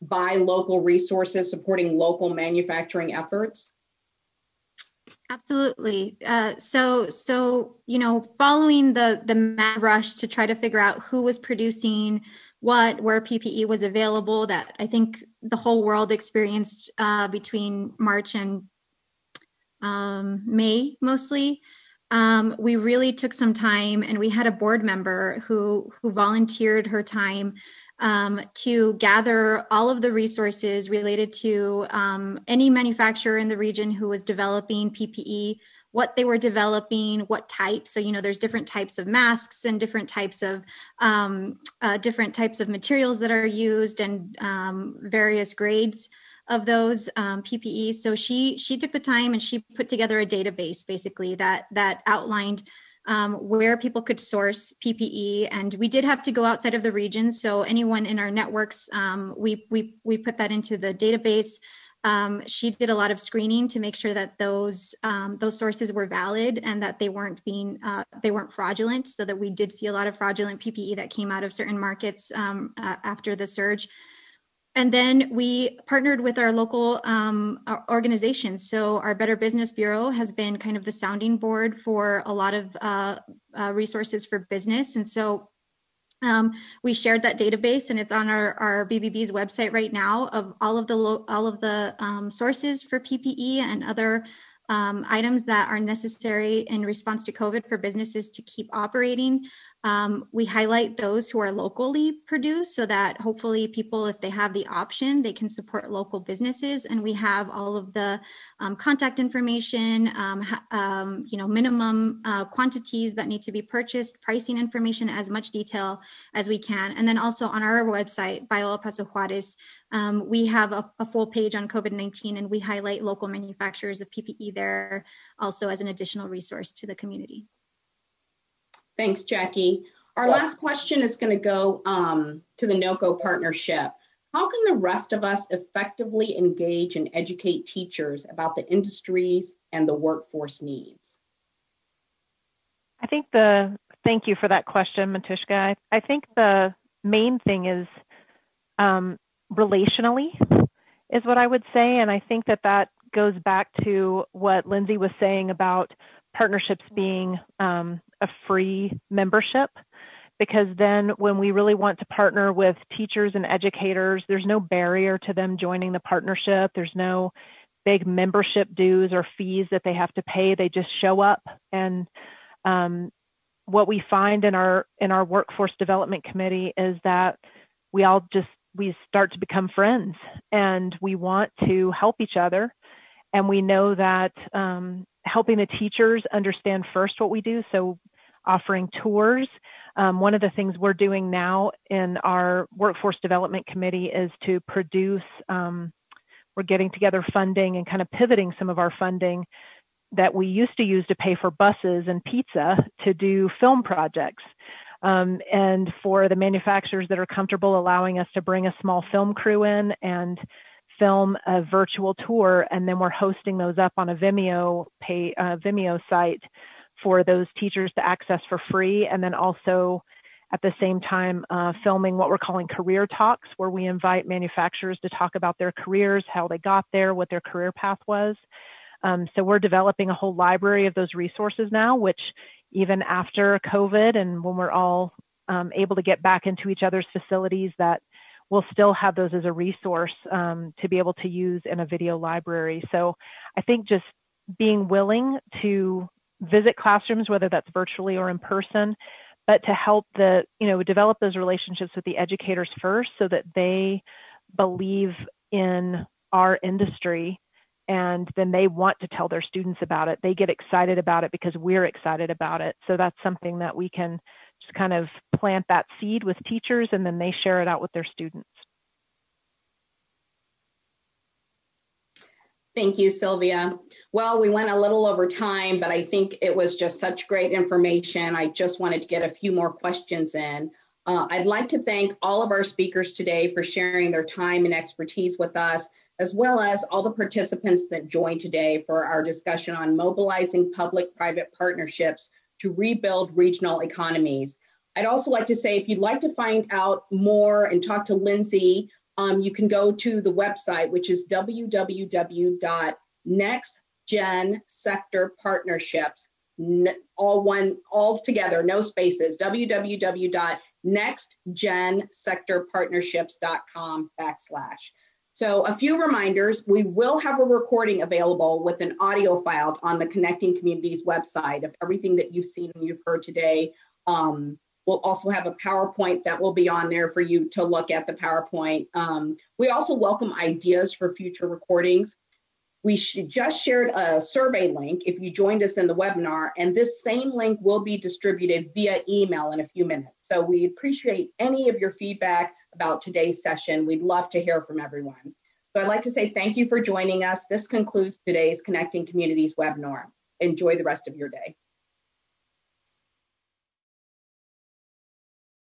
buy local resources supporting local manufacturing efforts? Absolutely. Uh, so, so you know, following the the mad rush to try to figure out who was producing what, where PPE was available, that I think the whole world experienced uh, between March and um, May, mostly. Um, we really took some time, and we had a board member who who volunteered her time um, to gather all of the resources related to um, any manufacturer in the region who was developing PPE, what they were developing, what types. So, you know, there's different types of masks and different types of um, uh, different types of materials that are used and um, various grades of those um, PPE. So she she took the time and she put together a database basically that that outlined um, where people could source PPE. And we did have to go outside of the region. So anyone in our networks, um, we, we, we put that into the database. Um, she did a lot of screening to make sure that those um, those sources were valid and that they weren't being uh, they weren't fraudulent. So that we did see a lot of fraudulent PPE that came out of certain markets um, uh, after the surge and then we partnered with our local um, organizations. So our Better Business Bureau has been kind of the sounding board for a lot of uh, uh, resources for business. And so um, we shared that database, and it's on our, our BBB's website right now of all of the lo- all of the um, sources for PPE and other um, items that are necessary in response to COVID for businesses to keep operating. Um, we highlight those who are locally produced so that hopefully people, if they have the option, they can support local businesses. And we have all of the um, contact information, um, um you know, minimum uh, quantities that need to be purchased, pricing information, as much detail as we can. And then also on our website, Bio Paso Juarez, um, we have a, a full page on COVID-19 and we highlight local manufacturers of PPE there also as an additional resource to the community. Thanks, Jackie. Our last question is going to go um, to the NOCO partnership. How can the rest of us effectively engage and educate teachers about the industries and the workforce needs? I think the, thank you for that question, Matushka. I, I think the main thing is um, relationally, is what I would say. And I think that that goes back to what Lindsey was saying about partnerships being um, a free membership because then when we really want to partner with teachers and educators, there's no barrier to them joining the partnership. There's no big membership dues or fees that they have to pay. They just show up. And um, what we find in our in our workforce development committee is that we all just we start to become friends and we want to help each other and we know that um, helping the teachers understand first what we do. So offering tours. Um, one of the things we're doing now in our workforce development committee is to produce, um, we're getting together funding and kind of pivoting some of our funding that we used to use to pay for buses and pizza to do film projects. Um, and for the manufacturers that are comfortable allowing us to bring a small film crew in and film a virtual tour, and then we're hosting those up on a Vimeo pay uh, Vimeo site for those teachers to access for free, and then also at the same time uh, filming what we're calling career talks, where we invite manufacturers to talk about their careers, how they got there, what their career path was. Um, so we're developing a whole library of those resources now, which even after COVID and when we're all um, able to get back into each other's facilities, that we'll still have those as a resource um, to be able to use in a video library. So I think just being willing to visit classrooms, whether that's virtually or in person, but to help the, you know, develop those relationships with the educators first so that they believe in our industry and then they want to tell their students about it. They get excited about it because we're excited about it. So that's something that we can just kind of plant that seed with teachers and then they share it out with their students. Thank you, Sylvia. Well, we went a little over time, but I think it was just such great information. I just wanted to get a few more questions in. Uh, I'd like to thank all of our speakers today for sharing their time and expertise with us, as well as all the participants that joined today for our discussion on mobilizing public-private partnerships to rebuild regional economies. I'd also like to say if you'd like to find out more and talk to Lindsey, um, you can go to the website, which is www.nextgensectorpartnerships, all one, all together, no spaces, www.nextgensectorpartnerships.com backslash. So a few reminders, we will have a recording available with an audio file on the Connecting Communities website of everything that you've seen and you've heard today. Um, we'll also have a PowerPoint that will be on there for you to look at the PowerPoint. Um, we also welcome ideas for future recordings. We just shared a survey link if you joined us in the webinar, and this same link will be distributed via email in a few minutes. So we appreciate any of your feedback about today's session. We'd love to hear from everyone. So I'd like to say thank you for joining us. This concludes today's Connecting Communities webinar. Enjoy the rest of your day.